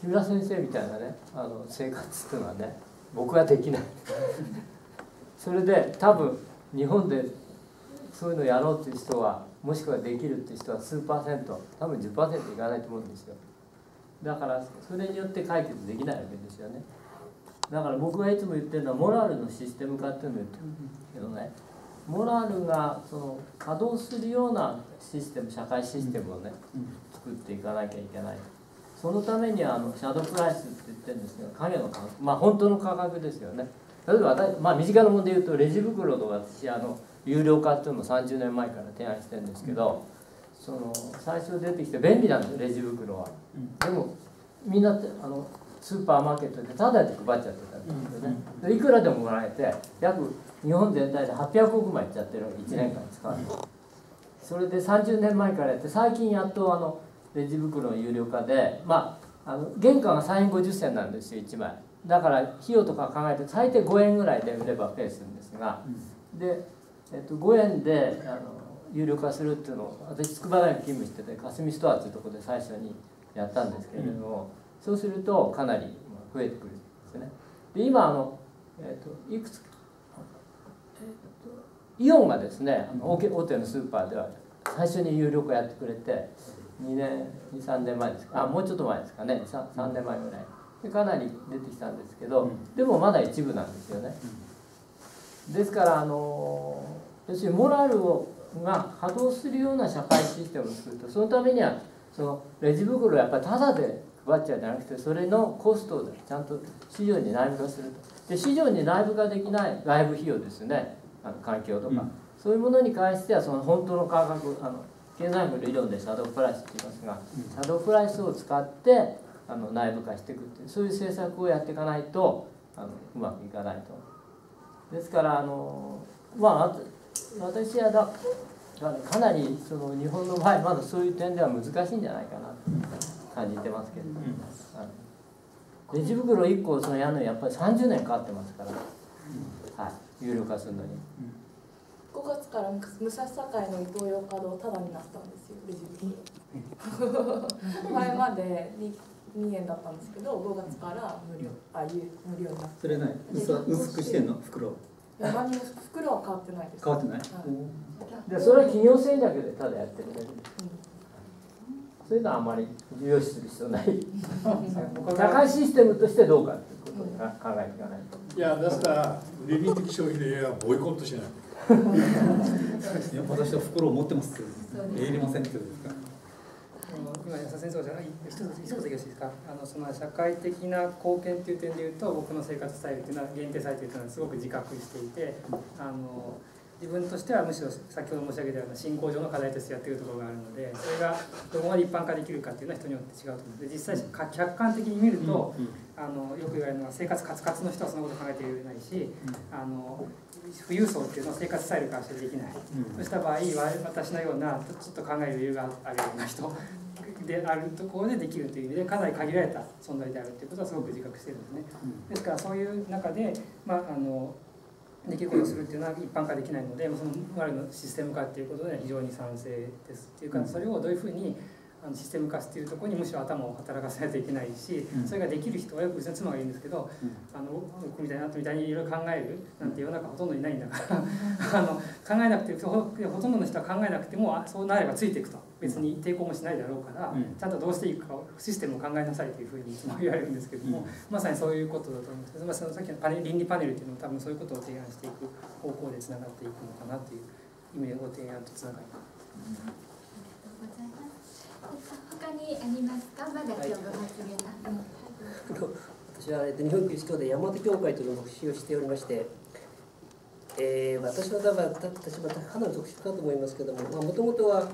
木村先生みたいなね、あの生活っていうのはね、僕はできない。[LAUGHS] それで、多分、日本で。そういうのやろうっていう人は、もしくはできるっていう人は数パーセント、多分10%いかないと思うんですよ。だからそれによって解決できないわけですよねだから僕がいつも言ってるのはモラルのシステム化っていうのを言ってるけどねモラルがその稼働するようなシステム社会システムをね作っていかなきゃいけない。そのためにはあのシャドープライスって言ってるんですけど影の価格まあ本当の価格ですよね。例えば私、まあ、身近なもので言うとレジ袋とか私あの有料化っていうのを30年前から提案してるんですけど、その最初出てきて便利なんですよレジ袋は、うん、でもみんなってあのスーパーマーケットでタダで配っちゃってたん。ですよね、でいくらでももらえて約日本全体で800億枚いっちゃってる1年間使うそれで30年前からやって最近やっとあのレジ袋の有料化でまああの原価が3円50銭なんですよ1枚だから費用とか考えて最低5円ぐらいで売ればペースんですが、で、えっと、5円であの有料化するっていうのを私筑波大学勤務してて霞ストアっていうところで最初にやったんですけれども、そうするとかなり増えてくる。んで今あの、えっと、いくつイオンがですね大手のスーパーでは最初に有料化やってくれて2年23年前ですかあもうちょっと前ですかね 3, 3年前ぐらい。でかなり出てきたんですけど、でもまだ一部なんですよね。ですからあの要するにモラルをが稼働するような社会システムを作るとそのためにはそのレジ袋をやっぱりタダで配っちゃうんじゃなくてそれのコストをちゃんと市場に内部化すると。で市場に内部化できない外部費用ですね。あの環境とか、うん、そういうものに関してはその本当の価格あの経済学理論でシャドープライスって言いますが、うん、シャドープライスを使ってあの内部化していくっていうそういう政策をやっていかないとあのうまくいかないと。ですからあのまあ私はだかなりその日本の場合まだそういう点では難しいんじゃないかなと感じてますけど、レジ袋1個そのやるのにやっぱり30年かかってますから、はい、有料化するのに。5月から武蔵境のイトーヨーカドータダになったんですよレジ袋。[LAUGHS] 前まで 2, 2円だったんですけど5月から無料あ無料になってそれない。薄くしてんの？袋。何も袋は変わってないです。変わってない、でそれは企業戦略でただやってるだけで、そういうのはあまり重要視する必要ない。[LAUGHS] 社会システムとしてどうかっていうことを考えていかないと。いやですから利便的消費で言えばボイコットしない私は袋を持ってます。けど、入れませんけどですか？今安田先生じゃない。一つ一つよろしいですか？あのその社会的な貢献っていう点でいうと僕の生活スタイルっていうのは限定されているというのはすごく自覚していてあの自分としてはむしろ先ほど申し上げたような進行上の課題としてやっているところがあるのでそれがどこまで一般化できるかっていうのは人によって違うと思うので実際客観的に見ると、あのよく言われるのは生活カツカツの人はそのこと考えていないし、あの富裕層っていうのは生活スタイルからしてできない、そうした場合私のようなちょっと考える余裕があるような人であるところでできるという意味でかなり限られた存在であるということはすごく自覚してるんですね。ですからそういう中で、まあ、あのできることをするっていうのは一般化できないのでその我々のシステム化っていうことで非常に賛成ですっていうかそれをどういうふうにあのシステム化っていうところにむしろ頭を働かせないといけないし、それができる人はよくうちの妻が言うんですけど、あの僕みたいなみたいにいろいろ考えるなんて世の中ほとんどいないんだから [LAUGHS] あの考えなくてほほとんどの人は考えなくてもそうなればついていくと別に抵抗もしないだろうから、ちゃんとどうしていくかシステムを考えなさいというふうにいつも言われるんですけども、[LAUGHS] まさにそういうことだと思うんですけど、まあ、そのさっきのパネ倫理パネルっていうのも多分そういうことを提案していく方向でつながっていくのかなという意味でご提案とつながります。他にありますかまだ今日ご発言私は、えっと、日本キリスト教で山手教会という牧師をしておりまして、えー、私は多分立場かなり特殊かと思いますけどももともとは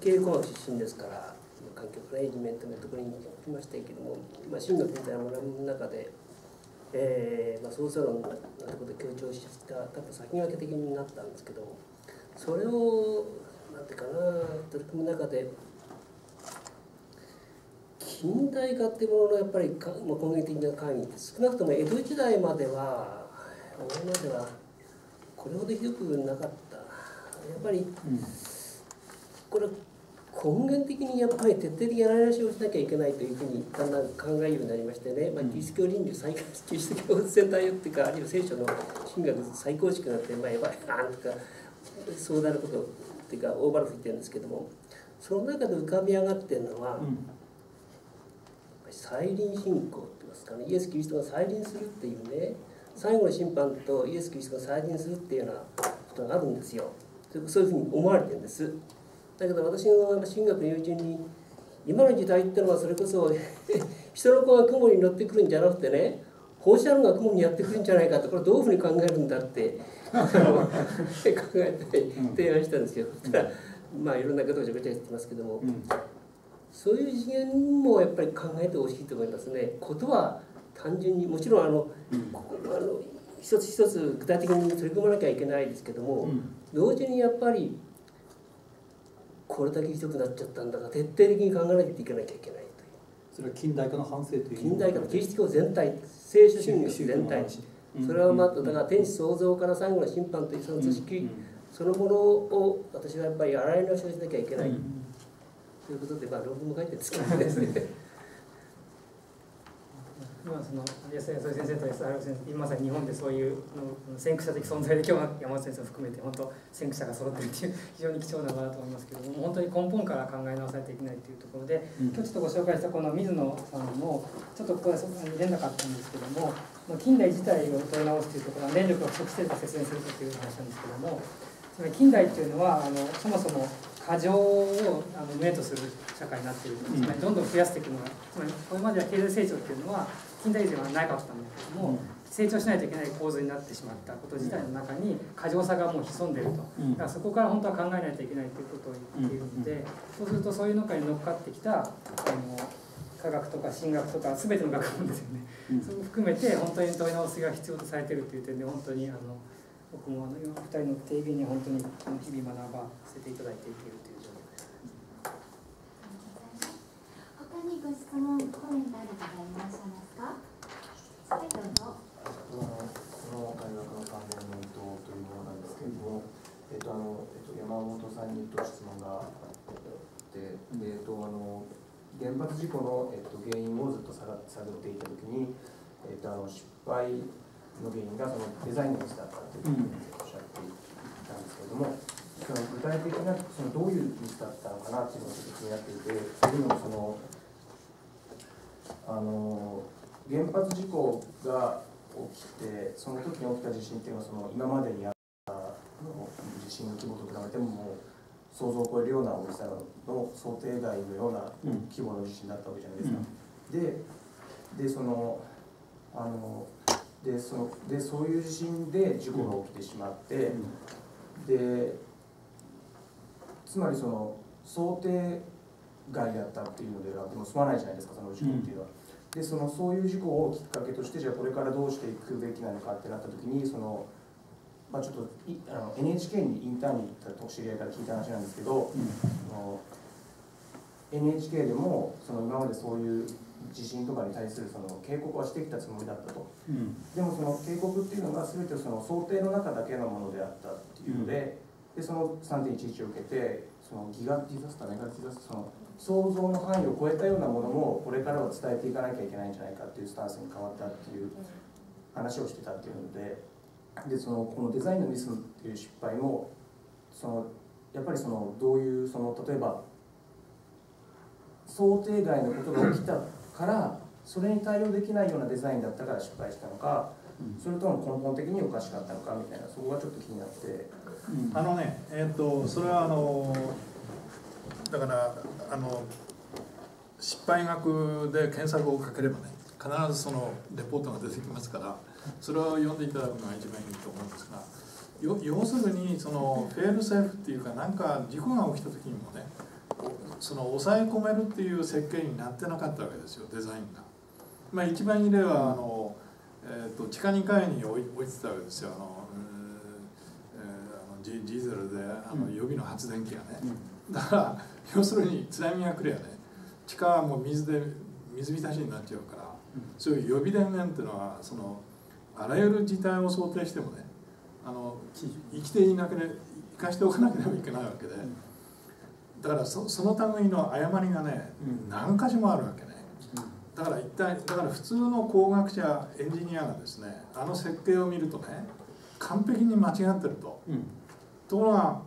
経営出身ですから環境プレジメントのところに来ましたけども、まあ、神学みたいなものの中で、えーまあ、創作論のところで強調した多分先駆け的になったんですけどそれをなんていうかな取り組む中で近代化っていうもののやっぱりか、まあ、根源的な会議って少なくとも江戸時代までは今まではこれほどひどくなかった。やっぱり、これ根源的にやっぱり徹底的にやられしをしなきゃいけないというふうにだんだん考えるようになりましてね、まあ、キリスト教倫理最キリスト教センターっていうかあるいは聖書の神学再構築になって、まあ、やばいなとかそうなることっていうかオーバールフ言ってるんですけどもその中で浮かび上がってるのは、うん再臨信仰って言いますかねイエス・キリストが再臨するっていうね最後の審判とイエス・キリストが再臨するっていうようなことがあるんですよそういうふうに思われてるんですだけど私の神学の友人に今の時代ってのはそれこそ [LAUGHS] 人の子が雲に乗ってくるんじゃなくてね放射能が雲にやってくるんじゃないかってこれどういうふうに考えるんだって [LAUGHS] 考えて提案したんですけど、まあいろんなことをごちゃごちゃ言ってますけども、そういう次元もやっぱり考えてほしいと思いますね。ことは単純にもちろんあの、ここあの一つ一つ具体的に取り組まなきゃいけないですけども、同時にやっぱりこれだけひどくなっちゃったんだから徹底的に考えないといけなきゃいけないという。それは近代化の反省という近代化のキリスト教全体聖書主義の全体。それはまあだから天使創造から最後の審判というその組織そのものを私はやっぱり洗い直しをしなきゃいけない。ということでまあ論文も書いてるんですけどですね。[LAUGHS] 今その安田先生と安原先生今まさに日本でそういう先駆者的存在で今日は山本先生を含めて本当先駆者が揃ってるっていう非常に貴重な場だと思いますけども本当に根本から考え直さないといけないというところで、今日ちょっとご紹介したこの水野さんもちょっとここは見れなかったんですけども近代自体を問い直すというところは電力が不足しているか節電するかという話なんですけどもつまり近代っていうのはあのそもそも過剰をあのメとする社会になっているつまりどんどん増やしていくのがつまりこれまでは経済成長っていうのは近代以前はなかったんだけども、成長しないといけない構図になってしまったこと自体の中に過剰さがもう潜んでいると、だからそこから本当は考えないといけないということを言っているので、そうするとそういう中に乗っかってきたあの科学とか神学とか全ての学問ですよね、それも含めて本当に問い直しが必要とされているという点で本当にあの僕もあの2人の提言に本当に日々学ばせていただいていけるという状況です。他にご質問コメントある方いらっしゃいますか？はいどうぞこの大学の関連の意図というものなんですけれども、えっとあのえっと、山本さんにと質問があってで、えっと、あの原発事故の、えっと、原因をずっと探探っていたときに、えっと、あの失敗の原因がそのデザインのミスだったというふうにおっしゃっていたんですけれども、その具体的なそのどういうミスだったのかなっていうのがちょっと気になっていて、というのもそのあの原発事故が起きてその時に起きた地震っていうのはその今までにあったの地震の規模と比べてももう想像を超えるような大きさの想定外のような規模の地震だったわけじゃないですか。うん、ででそのあのでそのでそういう地震で事故が起きてしまって、うん、でつまりその想定外だったっていうのではでも済まないじゃないですかその事故っていうのは。うん。でそのそういう事故をきっかけとしてじゃあこれからどうしていくべきなのかってなった時にその、まあ、ちょっといあの NHK にインターンに行った知り合いから聞いた話なんですけど、うん、の NHK でもその今までそういう地震とかに対するその警告はしてきたつもりだったと、うん、でもその警告っていうのが全てその想定の中だけのものであったっていうのでうん、でその3.11を受けてそのギガディザスタメガディザスタその想像の範囲を超えたようなものもこれからは伝えていかなきゃいけないんじゃないかっていうスタンスに変わったっていう話をしてたっていうのででそのこのデザインのミスっていう失敗もそのやっぱりそのどういうその例えば想定外のことが起きたからそれに対応できないようなデザインだったから失敗したのかそれとも根本的におかしかったのかみたいなそこがちょっと気になって。あのねえっ、ー、とそれはあのだからあの失敗学で検索をかければね必ずそのレポートが出てきますからそれを読んでいただくのが一番いいと思うんですが要するにそのフェールセーフっていうか何か事故が起きた時にもねその抑え込めるっていう設計になってなかったわけですよデザインが。まあ、一番いい例はあの、えーと、地下2階に置い置いてたわけですよ。あの、えー、あのディーゼルであの予備の発電機がね。だから [LAUGHS] 要するに津波が来ればね。地下はもう水で水浸しになっちゃうから、うん、そういう予備電源っていうのはそのあらゆる事態を想定してもねあの生きていなければ生かしておかなければいけないわけで、うん、だからそその類の誤りがね、うん、何箇所もあるわけね。だから一体だから普通の工学者エンジニアがですねあの設計を見るとね完璧に間違ってると、ところが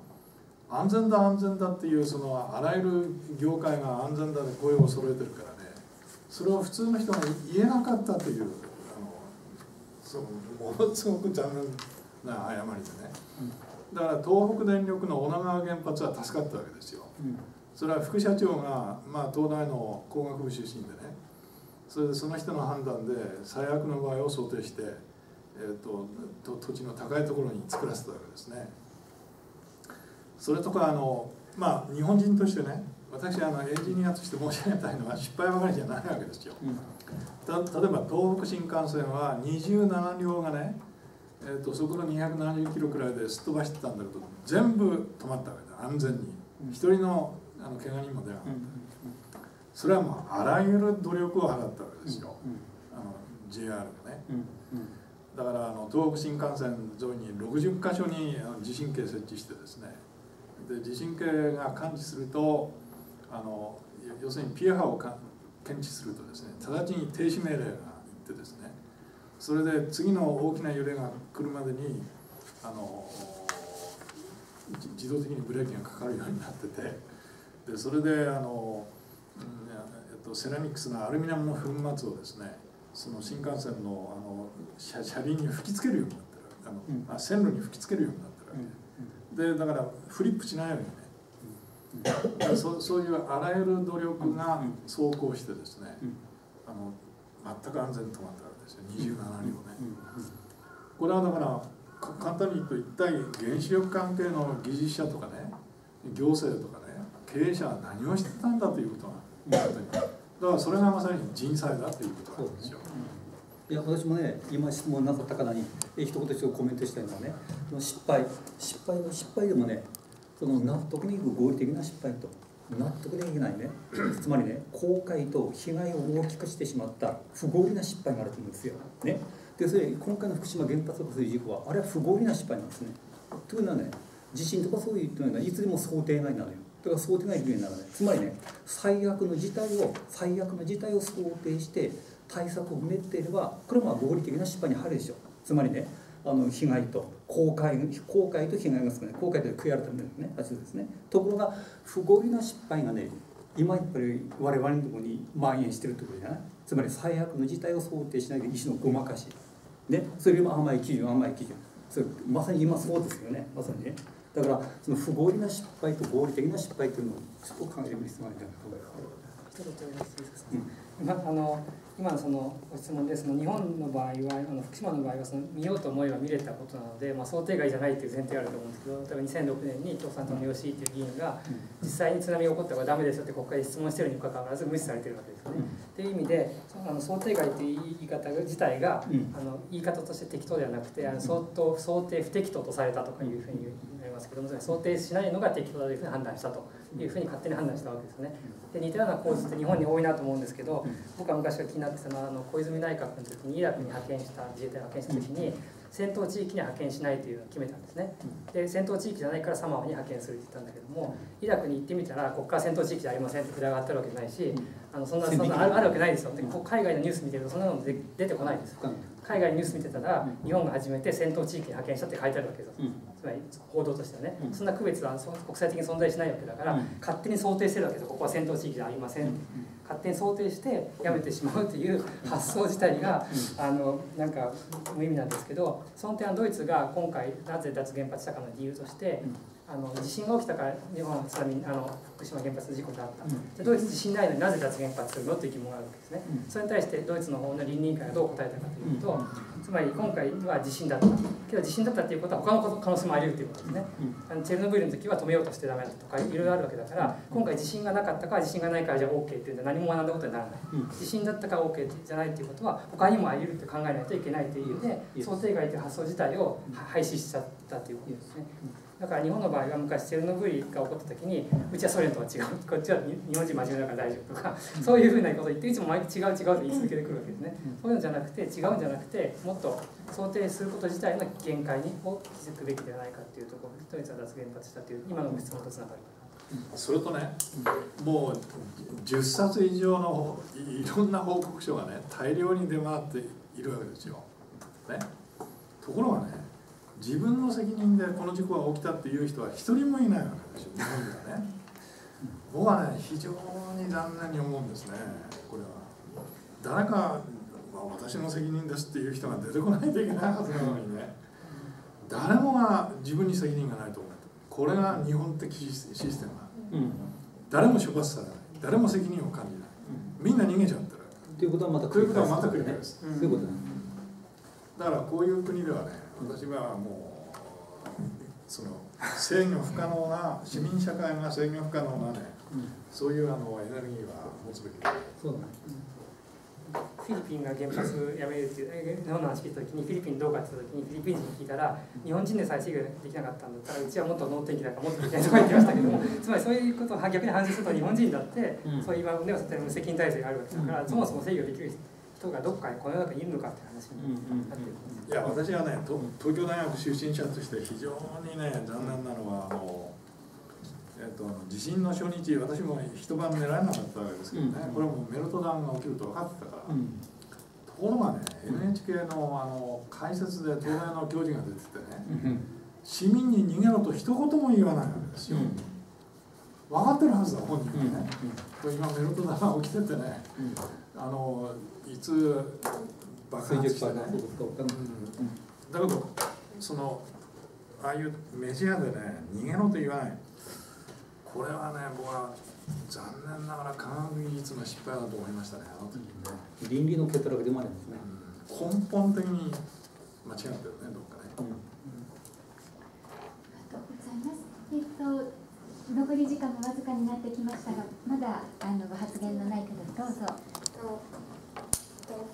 安全だ安全だっていうそのあらゆる業界が安全だで声を揃えてるからねそれを普通の人が言えなかったというあのそのものすごく残念な誤りでね、だから東北電力の女川原発は助かったわけですよ、それは副社長が、まあ、東大の工学部出身でねそれでその人の判断で最悪の場合を想定して、えーと土地の高いところに作らせたわけですね。それとかあのまあ日本人としてね私あのエンジニアとして申し上げたいのは失敗ばかりじゃないわけですよ。た例えば東北新幹線は27両がね、えー、とそこの270キロくらいですっ飛ばしてたんだけど全部止まったわけだ安全に。一人のあの怪我人も出なかったそれはもうあらゆる努力を払ったわけですよ、あの JR がね。だからあの東北新幹線沿いに60箇所に地震計設置してですね。で地震計が感知するとあの要するにピア波をか検知するとですね直ちに停止命令がいってですねそれで次の大きな揺れが来るまでにあの自動的にブレーキがかかるようになっててでそれであの、えっと、セラミックスのアルミニウムの粉末をですねその新幹線のあの車車輪に吹きつけるようになってる。あの、うん、あ線路に吹きつけるようになってるわけ、うん、でだからフリップしないようにね。そそういうあらゆる努力が走行してですね、あの全く安全に止まったですよ。27両ね。これはだから簡単に言うと一体原子力関係の技術者とかね行政とかね経営者は何をしてたんだということが本当に。だからそれがまさに人災だということなんですよ。いや私もね今質問なさった方に一言一言コメントしたいのはね失敗。失敗の失敗でもねその納得にいく合理的な失敗と納得できないね [CLEARS THROAT] つまりね後悔と被害を大きくしてしまった不合理な失敗があると思うんですよ。ね、でそれ今回の福島原発という事故はあれは不合理な失敗なんですね。というのはね地震とかそういうのはいつでも想定外なのよ。だから想定外にならないつまりね最悪の事態を最悪の事態を想定して対策を練っていればこれはまあ合理的な失敗に入るでしょう。つまりねあの被害と後悔後悔と被害が少ない。後悔と悔い改めるね。話ですね。ところが不合理な失敗がね今やっぱり我々のところに蔓延してるってことじゃない？つまり最悪の事態を想定しないで医師のごまかし。ね。それよりも甘い基準甘い基準。それまさに今そうですよね。まさにね。だからその不合理な失敗と合理的な失敗というのをちょっと考える必要があるんじゃないかと思います。うん。まあの今のそのご質問でその日本の場合はあの福島の場合はその見ようと思えば見れたことなので、まあ、想定外じゃないっていう前提があると思うんですけど例えば2006年に共産党の吉井っていう議員が実際に津波が起こったからダメですよって国会で質問してるにもかかわらず無視されてるわけですよね。っていう意味であの想定外っていう言い方自体が、あの言い方として適当ではなくてあの相当想定不適当とされたとかいうふうになりますけども想定しないのが適当だというふうに判断したというふうに勝手に判断したわけですよね。で似たような構図って日本に多いなと思うんですけど僕は昔から気になってたのはあの小泉内閣の時にイラクに派遣した自衛隊派遣した時に戦闘地域に派遣しないというのを決めたんですね。で戦闘地域じゃないからサマーに派遣するって言ったんだけどもイラクに行ってみたらここから戦闘地域じゃありませんって札があったわけないしあのそんなそんなあるわけないですよで海外のニュース見てるとそんなの出てこないんです海外ニュース見てたら日本が初めて戦闘地域に派遣したって書いてあるわけですよつまり報道としてはねそんな区別は国際的に存在しないわけだから勝手に想定してるわけですここは戦闘地域じゃありません勝手に想定してやめてしまうという発想自体があのなんか無意味なんですけどその点はドイツが今回なぜ脱原発したかの理由としてあの地震が起きたから日本は津波あの福島原発事故があった、でドイツ地震ないのになぜ脱原発するの？という疑問があるわけですね、それに対してドイツの方の倫理委員会がどう答えたかというと、つまり今回は地震だった。けど地震だったっていうことは他の可能性もあり得るということですね、あのチェルノブイリの時は止めようとしてダメだと。かいろいろあるわけだから今回地震がなかったから地震がないからじゃあ OK っていうんで何も学んだことにならない、地震だったから OK じゃないっていうことは他にもあり得るって考えないといけないという意味で想定外という発想自体を廃止しちゃったということですね。だから日本の場合は昔チェルノブイリが起こった時にうちはソ連とは違う。こっちは日本人真面目だから大丈夫とかそういうふうなことを言っていつも毎日違う違うと言い続けてくるわけですね。そういうのじゃなくて違うんじゃなくてもっと想定すること自体の限界にを築くべきではないかっていうところでドイツは脱原発したという今のご質問とつながりそれとね、もう10冊以上のいろんな報告書がね大量に出回っているわけですよ。ね、ところがね自分の責任でこの事故が起きたっていう人は一人もいないわけですよ。日本ではね。僕はね非常に残念に思うんですね。これは。誰か、まあ、私の責任ですっていう人が出てこないといけないはずなのにね。誰もが自分に責任がないと思うこれが日本的システム、うん、誰も処罰されない。誰も責任を感じない、みんな逃げちゃってる。ということはまた繰り返す、繰り返す、そういうことだからこういう国ではね私はもうその制御不可能な市民社会が制御不可能なねそういうあのエネルギーは持つべき。だそうだねフィリピンが原発やめるっていうえ日本の話聞いた時にフィリピンどうかって言った時にフィリピン人に聞いたら日本人でさえ制御できなかったんだったらうちはもっと能天気だからもっとできないとか言ってましたけどもつまりそういうことを逆に反省すると日本人だって、うん。そういう今では無責任体制があるわけだから、そもそも制御できる人がどっかにこの世の中にいるのかって話になっていや私はねと東京大学出身者として非常にね残念なのはあの、えっと、地震の初日私も一晩寝られなかったわけですけどね、うんこれはもうメルトダウンが起きると分かってたから、うん。ところがね NHK のあの解説で東大の教授が出ててねうん市民に逃げろと一言も言わないわけですよ、分かってるはずだ本人はね、これ今メルトダウンが起きててねあのいつ爆発してねうん。だけどそのああいうメジャーでね逃げろと言わないこれはね僕は残念ながら科学技術の失敗だと思いましたねあの時ね、倫理の欠落でもありますねうん。根本的に間違ってるねどっかねありがとうございます。えっと残り時間もわずかになってきましたが、まだあのご発言のない方どうぞ。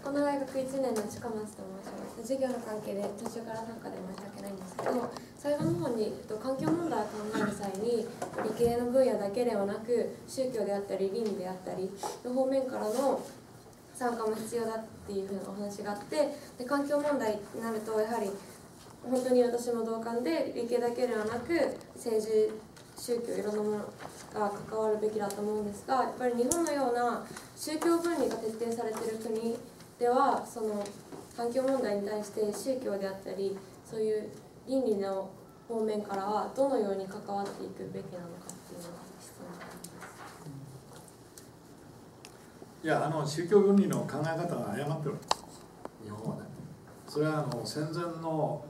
この大学1年の近松と申します。授業の関係で途中から参加で申し訳ないんですけど最後の方に環境問題を考える際に理系の分野だけではなく宗教であったり倫理であったりの方面からの参加も必要だっていうふうなお話があってで環境問題になるとやはり本当に私も同感で理系だけではなく政治宗教いろんなものが関わるべきだと思うんですがやっぱり日本のような宗教分離が徹底されてる国ではその環境問題に対して宗教であったりそういう倫理の方面からはどのように関わっていくべきなのかっていうのが質問があります。いやあの宗教分離の考え方が誤ってる日本はね。それはあの戦前の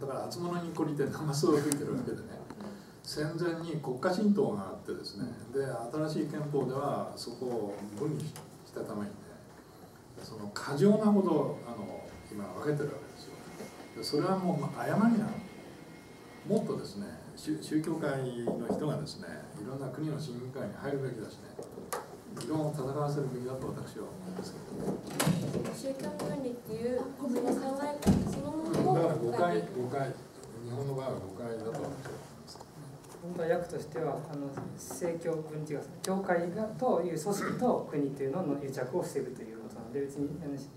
だから厚物に懲りてナスを吹いてるわけでね。戦前に国家神道があってですね。で新しい憲法ではそこを分離したためにねその過剰なほどあの今分けてるわけですよ。でそれはもう誤りなの。もっとですね宗宗教界の人がですねいろんな国の審議会に入るべきだしね議論を戦わせるべきだと私は思いますけどね。宗教分離っていうその考え方そのものをだから誤解変えていく誤解日本の場合は誤解だと私は思います。本当は役としてはあの政教分離が教会がという組織と国というのの癒着を防ぐというで別に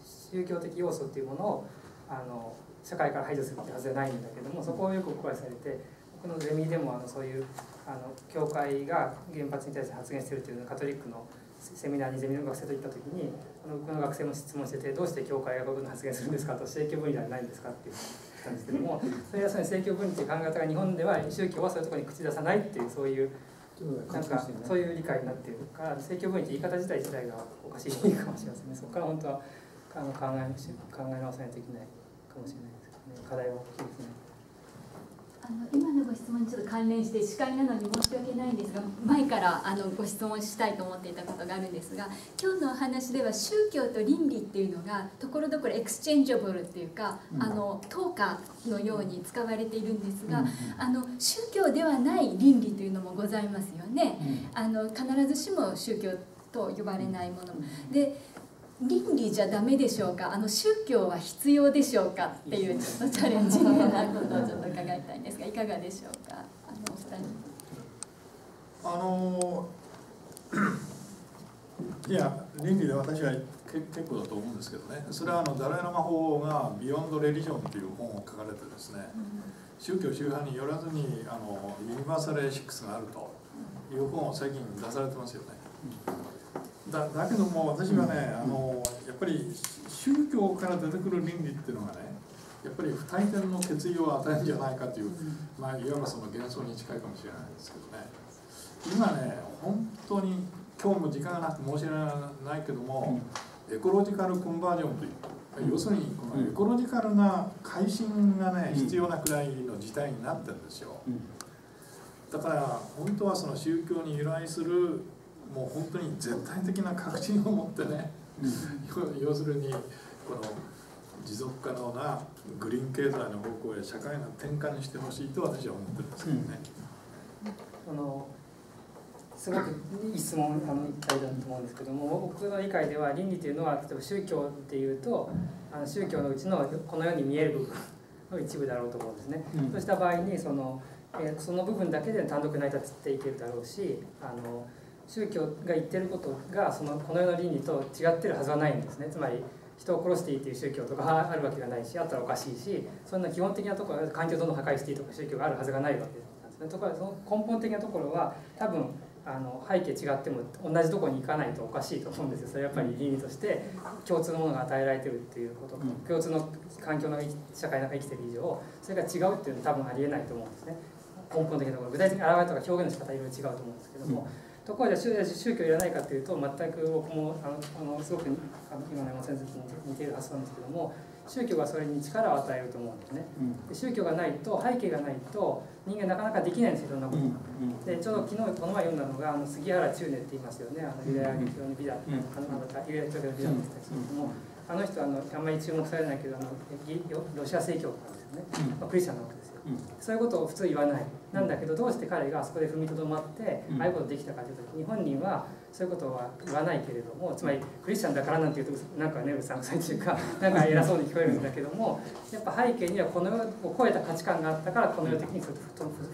宗教的要素というものをあの社会から排除するってはずじゃないんだけどもそこをよく誤解されてこのゼミでもあのそういうあの教会が原発に対して発言しているというのをカトリックのセミナーにゼミの学生と行った時にあの僕の学生も質問しててどうして教会が僕の発言するんですかと政教分離ではないんですかっていう言ったんですけどもそれはその政教分離という考え方が日本では宗教はそういうところに口出さないっていうそういうなんかそういう理解になってるから政教分離って言い方自体自体がおかしいかもしれませんねそこから本当はあの考え考え直さないといけないかもしれないですけどね課題は大きいですね。あの今のご質問にちょっと関連して司会なのに申し訳ないんですが前からあのご質問したいと思っていたことがあるんですが今日のお話では宗教と倫理っていうのがところどころ exchangeable っていうか、うん。あの等価のように使われているんですが、うん。あの宗教ではない倫理というのもございますよね。うん。あの必ずしも宗教と呼ばれないもの。で倫理じゃダメでしょうか？あの宗教は必要でしょうか？っていうちょっとチャレンジングなことをちょっと伺いたいんですがいかがでしょうか？あのお二人あのいや倫理で私はけ結構だと思うんですけどね。それはあのダライ・ラマ法が「ビヨンド・レリジョン」という本を書かれてですね宗教宗派によらずにあのユニバーサルエシックスがあるという本を最近出されてますよね。だだけども私はねあのやっぱり宗教から出てくる倫理っていうのがねやっぱり不退転の決意を与えるんじゃないかという、まあ、いわばその幻想に近いかもしれないですけどね。今ね本当に今日も時間がなくて申し訳ないけども、エコロジカルコンバージョンという、要するにこのエコロジカルな改心がね、必要なくらいの事態になってるんですよ。だから本当はその宗教に由来するもう本当に絶対的な確信を持ってね、要要するにこの持続可能なグリーン経済の方向へ社会が転換してほしいと私は思ってるんですけどね。あのすごくいい質問あの言ったりだと思うんですけども僕の理解では倫理というのは例えば宗教っていうとあの宗教のうちのこのように見える部分の一部だろうと思うんですね。うんそうした場合にその、えーその部分だけで単独成り立っていけるだろうしあの宗教が言ってることがそのこの世の倫理と違ってるはずはないんですね。つまり人を殺していいっていう宗教とかあるわけがないしあったらおかしいしそんな基本的なところ環境をどんどん破壊していいとか宗教があるはずがないわけなんですね。ところがその根本的なところは多分あの背景違っても同じところに行かないとおかしいと思うんですよ。それはやっぱり倫理として共通のものが与えられてるっていうこと、うん。共通の環境の社会の中で生きてる以上それが違うっていうのは多分ありえないと思うんですね。根本的なところ具体的に現れとか表現の仕方いろいろ違うと思うんですけども、ところで宗宗教いらないかというと全く僕もあのあのすごくあの今の山先生に似ている発想なんですけども宗教がそれに力を与えると思うんですねで宗教がないと背景がないと人間なかなかできないんですよいろんなことが。でちょうど昨日この前読んだのがあの杉原中根って言いますよねあのユダヤ教の美だ、ユダヤ教の美だって言ったん。ですけども、あの人はあのあん。まり注目されないけどあのギロシア正教なん。ですよね、まあ、クリスチャンなわけですよ。そういうことを普通言わないなんだけどどうして彼があそこで踏みとどまってうん。ああいうことできたかというと日本人はそういうことは言わないけれどもつまりクリスチャンだからなんていうとなんかねうさんくさいというか [LAUGHS] なんか偉そうに聞こえるんだけどもやっぱ背景にはこの世を超えた価値観があったからこの世的に踏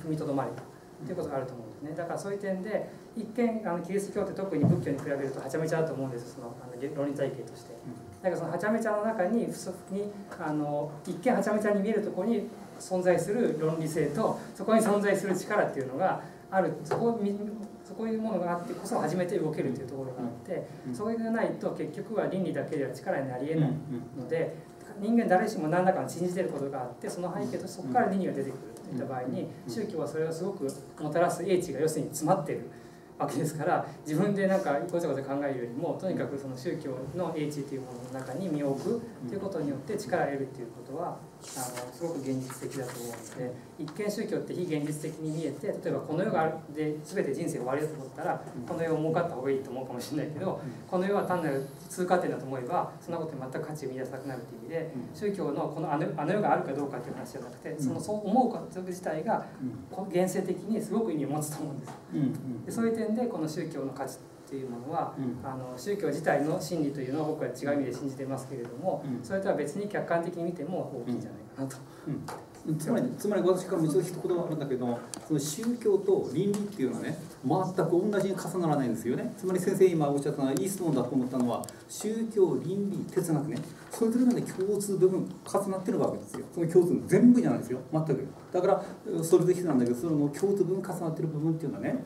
みとどまれたということがあると思うんですね。だからそういう点で一見あのキリスト教って特に仏教に比べるとはちゃめちゃだと思うんですそのあの論理体系として。だからそのはちゃめちゃの中に不足にあの一見はちゃめちゃに見えるところに存在する論理性とそこに存在する力っていうのがあるそこそこいうものがあってこそ初めて動けるというところがあって、うんそれがないと結局は倫理だけでは力になりえうんないので、人間誰しも何らかの信じていることがあってその背景とそこから倫理が出てくるといった場合に宗教はそれをすごくもたらす英知が要するに詰まっている。わけですから自分でなんかごちゃごちゃ考えるよりもとにかくその宗教の英知というものの中に身を置くということによって力を得るということはあのすごく現実的だと思うので一見宗教って非現実的に見えて例えばこの世があるで全て人生終わりだと思ったらこの世を儲かった方がいいと思うかもしれないけどこの世は単なる通過点だと思えばそんなことに全く価値を見出さなくなるという意味で宗教のこのあのあの世があるかどうかという話じゃなくてそのそう思うこと自体が現世的にすごく意味を持つと思うんです。でそういう点でこの宗教の価値っていうものは、あの宗教自体の真理というのを僕は違う意味で信じてますけれども、うん。それとは別に客観的に見ても大きいんじゃないかなと。つまりつまり私からもう一度一言あるんだけどその宗教と倫理っていうのはね全く同じに重ならないんですよね。つまり先生今おっしゃったのはいい質問だと思ったのは宗教倫理哲学ね。それぞれがね共通部分重なってるわけですよ。その共通全部じゃないですよ。全く。だからそれで必要なんだけどその共通部分重なってる部分っていうのはね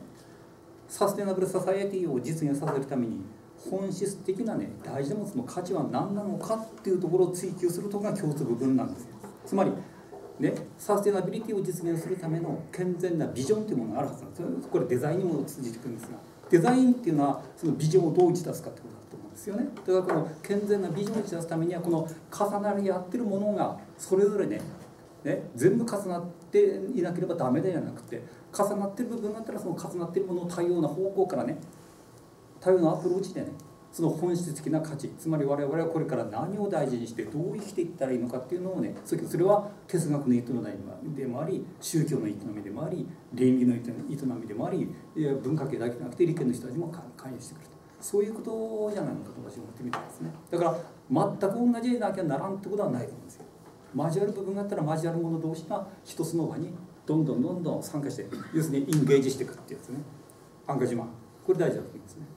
サステナブルササエティを実現させるために本質的なね大事なものの価値は何なのかっていうところを追求するところが共通部分なんですよ。つまりね、サステナビリティを実現するための健全なビジョンというものがあるはずなんですこれデザインにも通じてくるんですが。デザインっていうのはそのビジョンをどう打ち出すかってことだと思うんですよね。だからこの健全なビジョンを打ち出すためにはこの重なり合ってるものがそれぞれねね全部重なっていなければダメではなくて重なってる部分があったらその重なってるものを多様な方向からね多様なアプローチでねその本質的な価値つまり我々はこれから何を大事にしてどう生きていったらいいのかっていうのをねそれは哲学の営みでもあり宗教の営みでもあり倫理の営みでもあり文化系だけじゃなくて理系の人たちも関与してくると。そういうことじゃないのかと私は思ってみたいですね。だから全く同じでなきゃならんってことはないと思うんですよ。交わる部分があったら交わる者同士が一つの場にどんどんどんどん参加して要するにインゲージしていくってやつねアンガジマンこれ大事だと思いますね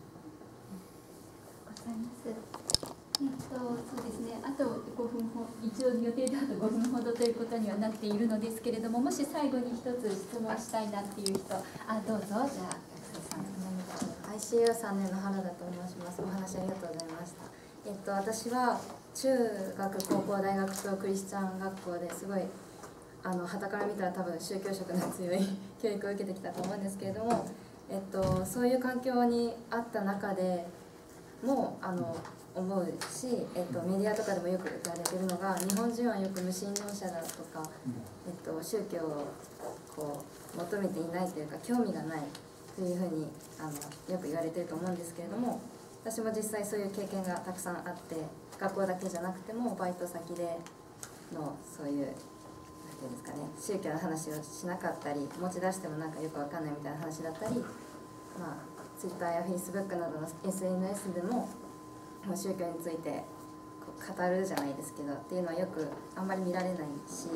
ございます。えっと、そうですね。あと5分ほ一応予定であと5分ほどということにはなっているのですけれども、もし最後に一つ質問したいなっていう人、あ、どうぞ。じゃあ、学生さん。ICU3 年の原田と申します。お話ありがとうございました。えっと私は中学、高校、大学とクリスチャン学校ですごいあの傍から見たら多分宗教色の強い [LAUGHS] 教育を受けてきたと思うんですけれども、えっとそういう環境にあった中でもあの思うし、えっとメディアとかでもよく言われてるのが日本人はよく無神論者だとか、えっと宗教をこう求めていないというか興味がない。というふうにあのよく言われてると思うんですけれども私も実際そういう経験がたくさんあって学校だけじゃなくてもバイト先でのそういう何ていうんですかね宗教の話をしなかったり持ち出してもなんかよくわかんないみたいな話だったりまあ Twitter や Facebook などの SNS でも宗教についてこう語るじゃないですけどっていうのはよくあんまり見られないし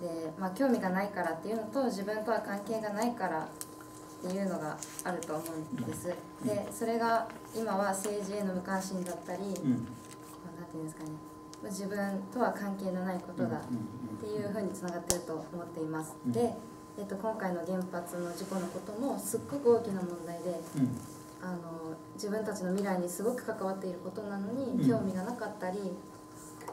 で、まあ、興味がないからっていうのと自分とは関係がないからっていうのがあると思うんです。でそれが今は政治への無関心だったり、うん。ていうんですかね。自分とは関係のないことだっていうふうにつながってると思っています。うん。で、えっと、今回の原発の事故のこともすっごく大きな問題でうん。あの自分たちの未来にすごく関わっていることなのにうん。興味がなかったり、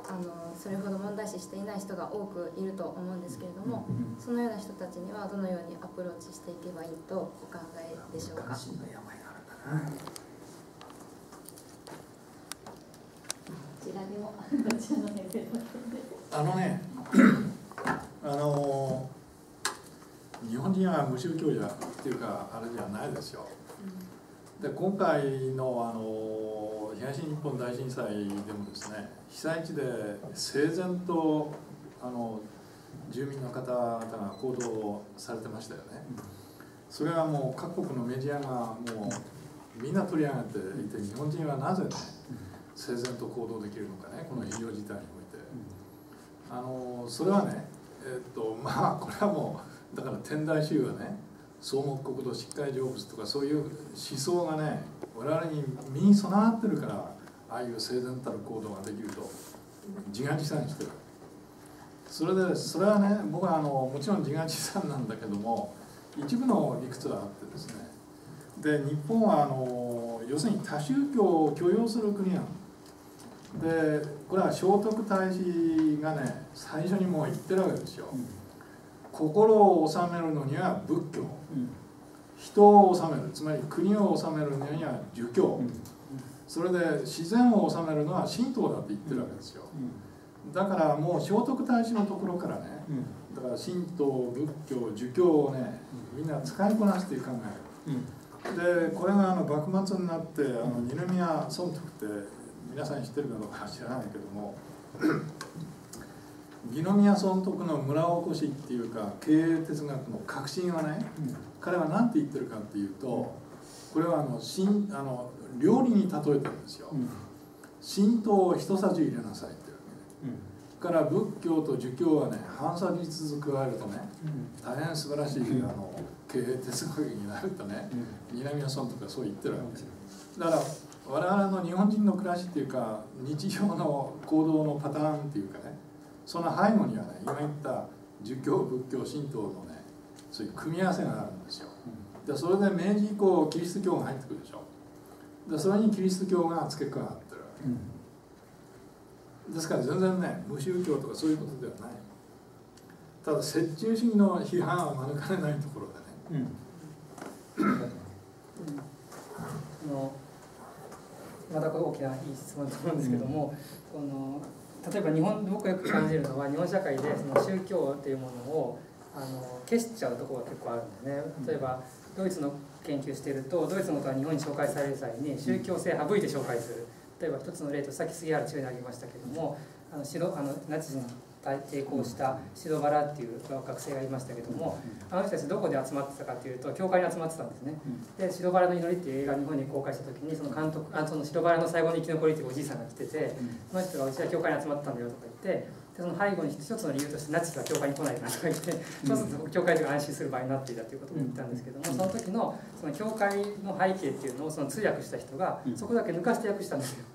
あのそれほど問題視していない人が多くいると思うんですけれども、うんそのような人たちにはどのようにアプローチしていけばいいとお考えでしょうか？関心の病があのね [LAUGHS] あの日本人は無宗教じゃっていうかあれじゃないですよ。で今回のあの東日本大震災でもですね被災地で整然とあの住民の方々が行動されてましたよね。それはもう各国のメディアがもうみんな取り上げていて日本人はなぜね整然と行動できるのかねこの非常事態において。あのそれはねえっとまあこれはもうだから天台宗はね草木国土しっかり成仏とかそういう思想がね我々に身に備わってるからああいう整然たる行動ができると自画自賛してる。それでそれはね僕はあのもちろん自画自賛なんだけども一部の理屈はあってですね。で日本はあの要するに多宗教を許容する国なのでこれは聖徳太子がね最初にもう言ってるわけですよ、心を治めるのには仏教人を治めるつまり国を治めるのには儒教、それで自然を治めるのは神道だって言ってるわけですよ、だからもう聖徳太子のところからねだから神道仏教儒教をねみんな使いこなして考え。る、でこれがあの幕末になってあの二宮尊徳って皆さん知ってるかどうか知らないけども二宮尊徳の村おこしっていうか経営哲学の革新はね、彼は何て言ってるかっていうとこれはあの新あの料理に例えてるんですよ、神道を一さじ入れなさいっていうわけね、から仏教と儒教はね半さじずつ加えるとね、大変素晴らしいあの経営哲学になるとね、南阿尊徳はそう言ってるわけですだから我々の日本人の暮らしっていうか日常の行動のパターンっていうかねその背後にはね今言った儒教仏教神道のねそういう組み合わせがあるんですよ。でそれで明治以降キリスト教が入ってくるでしょ。でそれにキリスト教が付け加わってるわけ。ですから全然ね無宗教とかそういうことではない。ただ折衷主義の批判は免れないところでね。あのまたこれ大きないい質問だと思うんですけども、この例えば日本僕がよく感じるのは日本社会でその宗教というものをあの消しちゃうところが結構あるんですね例えばドイツの研究しているとドイツのことが日本に紹介される際に宗教性省いて紹介する。例えば一つの例とさっき杉原中にありましたけどもあの白あのナチスに抵抗したシドバラっていう学生がいましたけどもあの人たちどこで集まってたかというと教会に集まってたんですね。で「シドバラの祈り」っていう映画日本に公開した時にその監督あそのシドバラの最後の生き残りっていうおじいさんが来ててその人が「うちは教会に集まったんだよ」とか言ってでその背後に一つの理由としてナチスは教会に来ないからとか言ってそうすると教会が安心する場合になっていたということを言ったんですけどもその時のその教会の背景っていうのをその通訳した人がそこだけ抜かして訳したんですよ。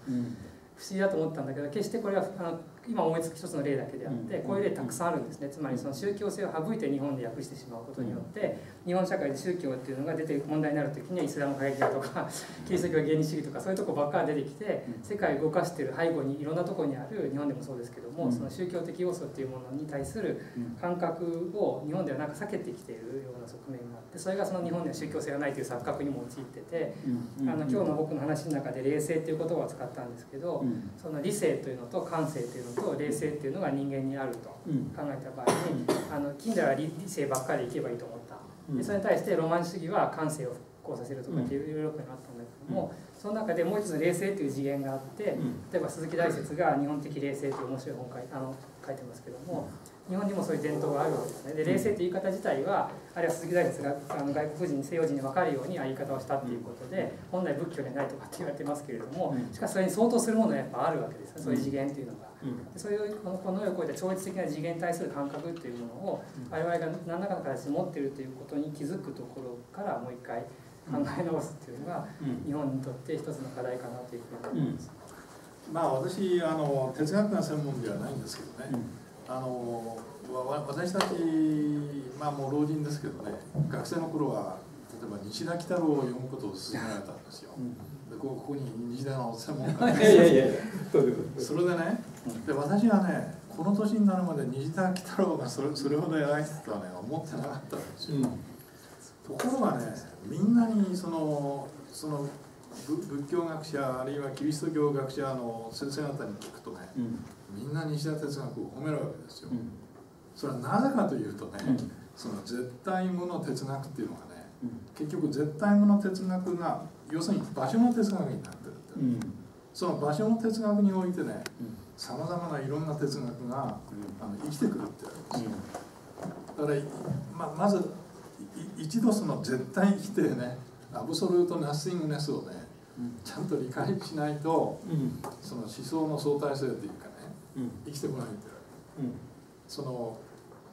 不思議だと思ったんだけど決してこれはあの今思いつく一つの例だけであってこういう例たくさんあるんですね。つまりその宗教性を省いて日本で訳してしまうことによって日本社会で宗教っていうのが出て問題になる時にはイスラム過激だとかキリスト教原理主義とかそういうとこばっかり出てきて世界を動かしている背後にいろんなところにある日本でもそうですけどもその宗教的要素っていうものに対する感覚を日本ではなんか避けてきているような側面があってそれがその日本では宗教性がないという錯覚にも陥っててあの今日の僕の話の中で冷静っていう言葉を使ったんですけどその理性というのと感性というのと冷静っていうのが人間にあると考えた場合にあの近代は理性ばっかりでいけばいいと思った。でそれに対してロマン主義は感性を復興させるとかっていういろいろなのがあったんだけどもその中でもう一つ冷静という次元があって例えば鈴木大拙が「日本的冷静」という面白い本をあの書いてますけども日本にもそういう伝統があるわけですね。で冷静って言い方自体はあるいは鈴木大拙があの外国人西洋人に分かるようにああ言い方をしたっていうことで本来仏教でないとかって言われてますけれどもしかしそれに相当するものはやっぱあるわけですねそういう次元っていうのが。でそういうこのこの世を超えた超越的な次元に対する感覚っていうものを我々が何らかの形で持っているということに気づくところからもう一回考え直すっていうのが日本にとって一つの課題かなというふうに思います。まあ私あの哲学が専門ではないんですけどね、あのわ私たちまあもう老人ですけどね学生の頃は例えば西田喜太郎を読むことを勧められたんですよ。でここに西田の専門家が [LAUGHS] いやいやいやそれでねで私はねこの年になるまで西田喜太郎がそれそれほど偉い人とはね思ってなかったんですよ。ところがねみんなにそのその仏教学者あるいはキリスト教学者の先生方に聞くとね、みんな西田哲学を褒めるわけですよ。それはなぜかというとね、その絶対無の哲学っていうのがね、結局絶対無の哲学が要するに場所の哲学になってるって、その場所の哲学においてねさまざまないろんな哲学が、あの生きてくるってわけです。よ。だからままず一度その絶対否定ねアブソルートナッシングネスをねちゃんと理解しないと、その思想の相対性というかね、生きてこないって、その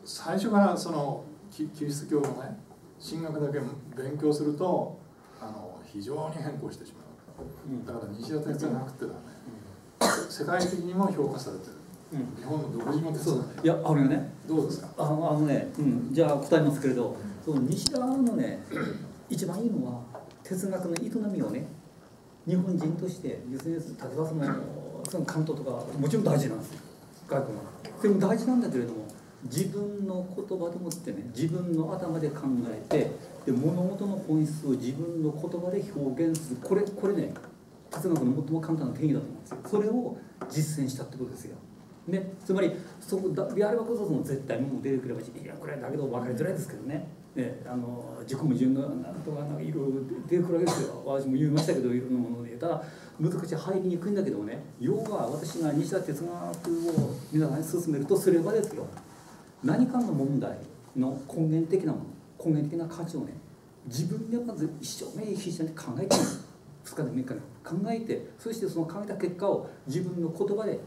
最初からそのキキリスト教のね神学だけ勉強するとあの非常に変更してしまう、だから西田哲学っていうのはね、世界的にも評価されてる、日本の独自の哲学。いやあるよね。どうですか？あのあのね、うん、じゃあ答えますけれどその西田のね一番いいのは哲学の営みをね日本人として要するに例えばそのその関東とかもちろん大事なんですよ。外国はそれも大事なんだけれども自分の言葉でもってね自分の頭で考えてで物事の本質を自分の言葉で表現する。これこれね哲学の最も簡単な定義だと思うんですよ。それを実践したってことですよ。ね、つまりそこだやればこそその絶対もう出てくればいやこれだけど分かりづらいですけどね。ねあの自己矛盾がなんとかなんかいろいろ出てくるわけですよ。私も言いましたけどいろんなものでただ難しい入りにくいんだけどもね要は私が西田哲学を皆さんに進めるとすればですよ。何かの問題の根源的なもの根源的な価値をね自分でまず一生懸命必死に考えてみる。2日でもいいから考えてそしてその考えた結果を自分の言葉で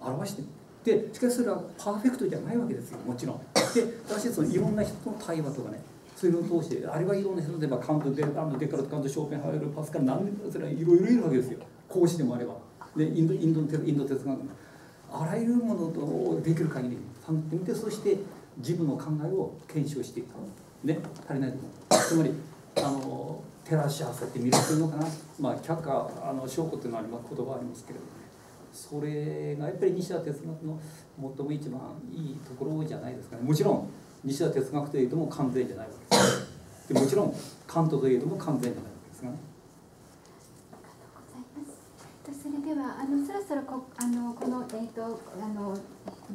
表してみる。でしかしそれはパーフェクトじゃないわけですよ。もちろん。で私そのいろんな人との対話とかねそういうのを通してあれはいろんな人例えばカントデカントデカルトカントショーペンハイルパスカル何でそれはいろいろいるわけですよ。講師でもあれば。でインドインドインド哲学あらゆるものとできる限り探ってみてそして自分の考えを検証していく。ね足りないところつまりあの照らし合わせて見るというのかな。まあ却下あの証拠というのはあります言葉ありますけれども。それがやっぱり西田哲学の最も一番いいところじゃないですかね。もちろん西田哲学といえども完全じゃないわけですでもちろんカントといえども完全じゃないわけですがねそれではあのそろそろこあのこの,、えーと、あの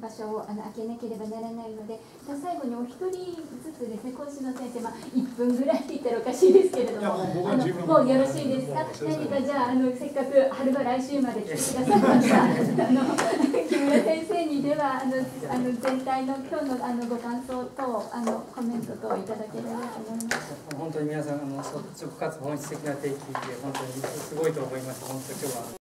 場所をあの開けなければならないので最後にお一人ずつですね今週の先生、まあ、1分ぐらいって言ったらおかしいですけれどもあのもうよろしいですか？何かじゃああのせっかく春は来週まで来てくださいましたあの木村先生にではあのあの全体の今日のあのご感想とあのコメントといただければと思います。本当に皆さんあの率直かつ本質的な提起で本当にすごいと思いました本当今日は。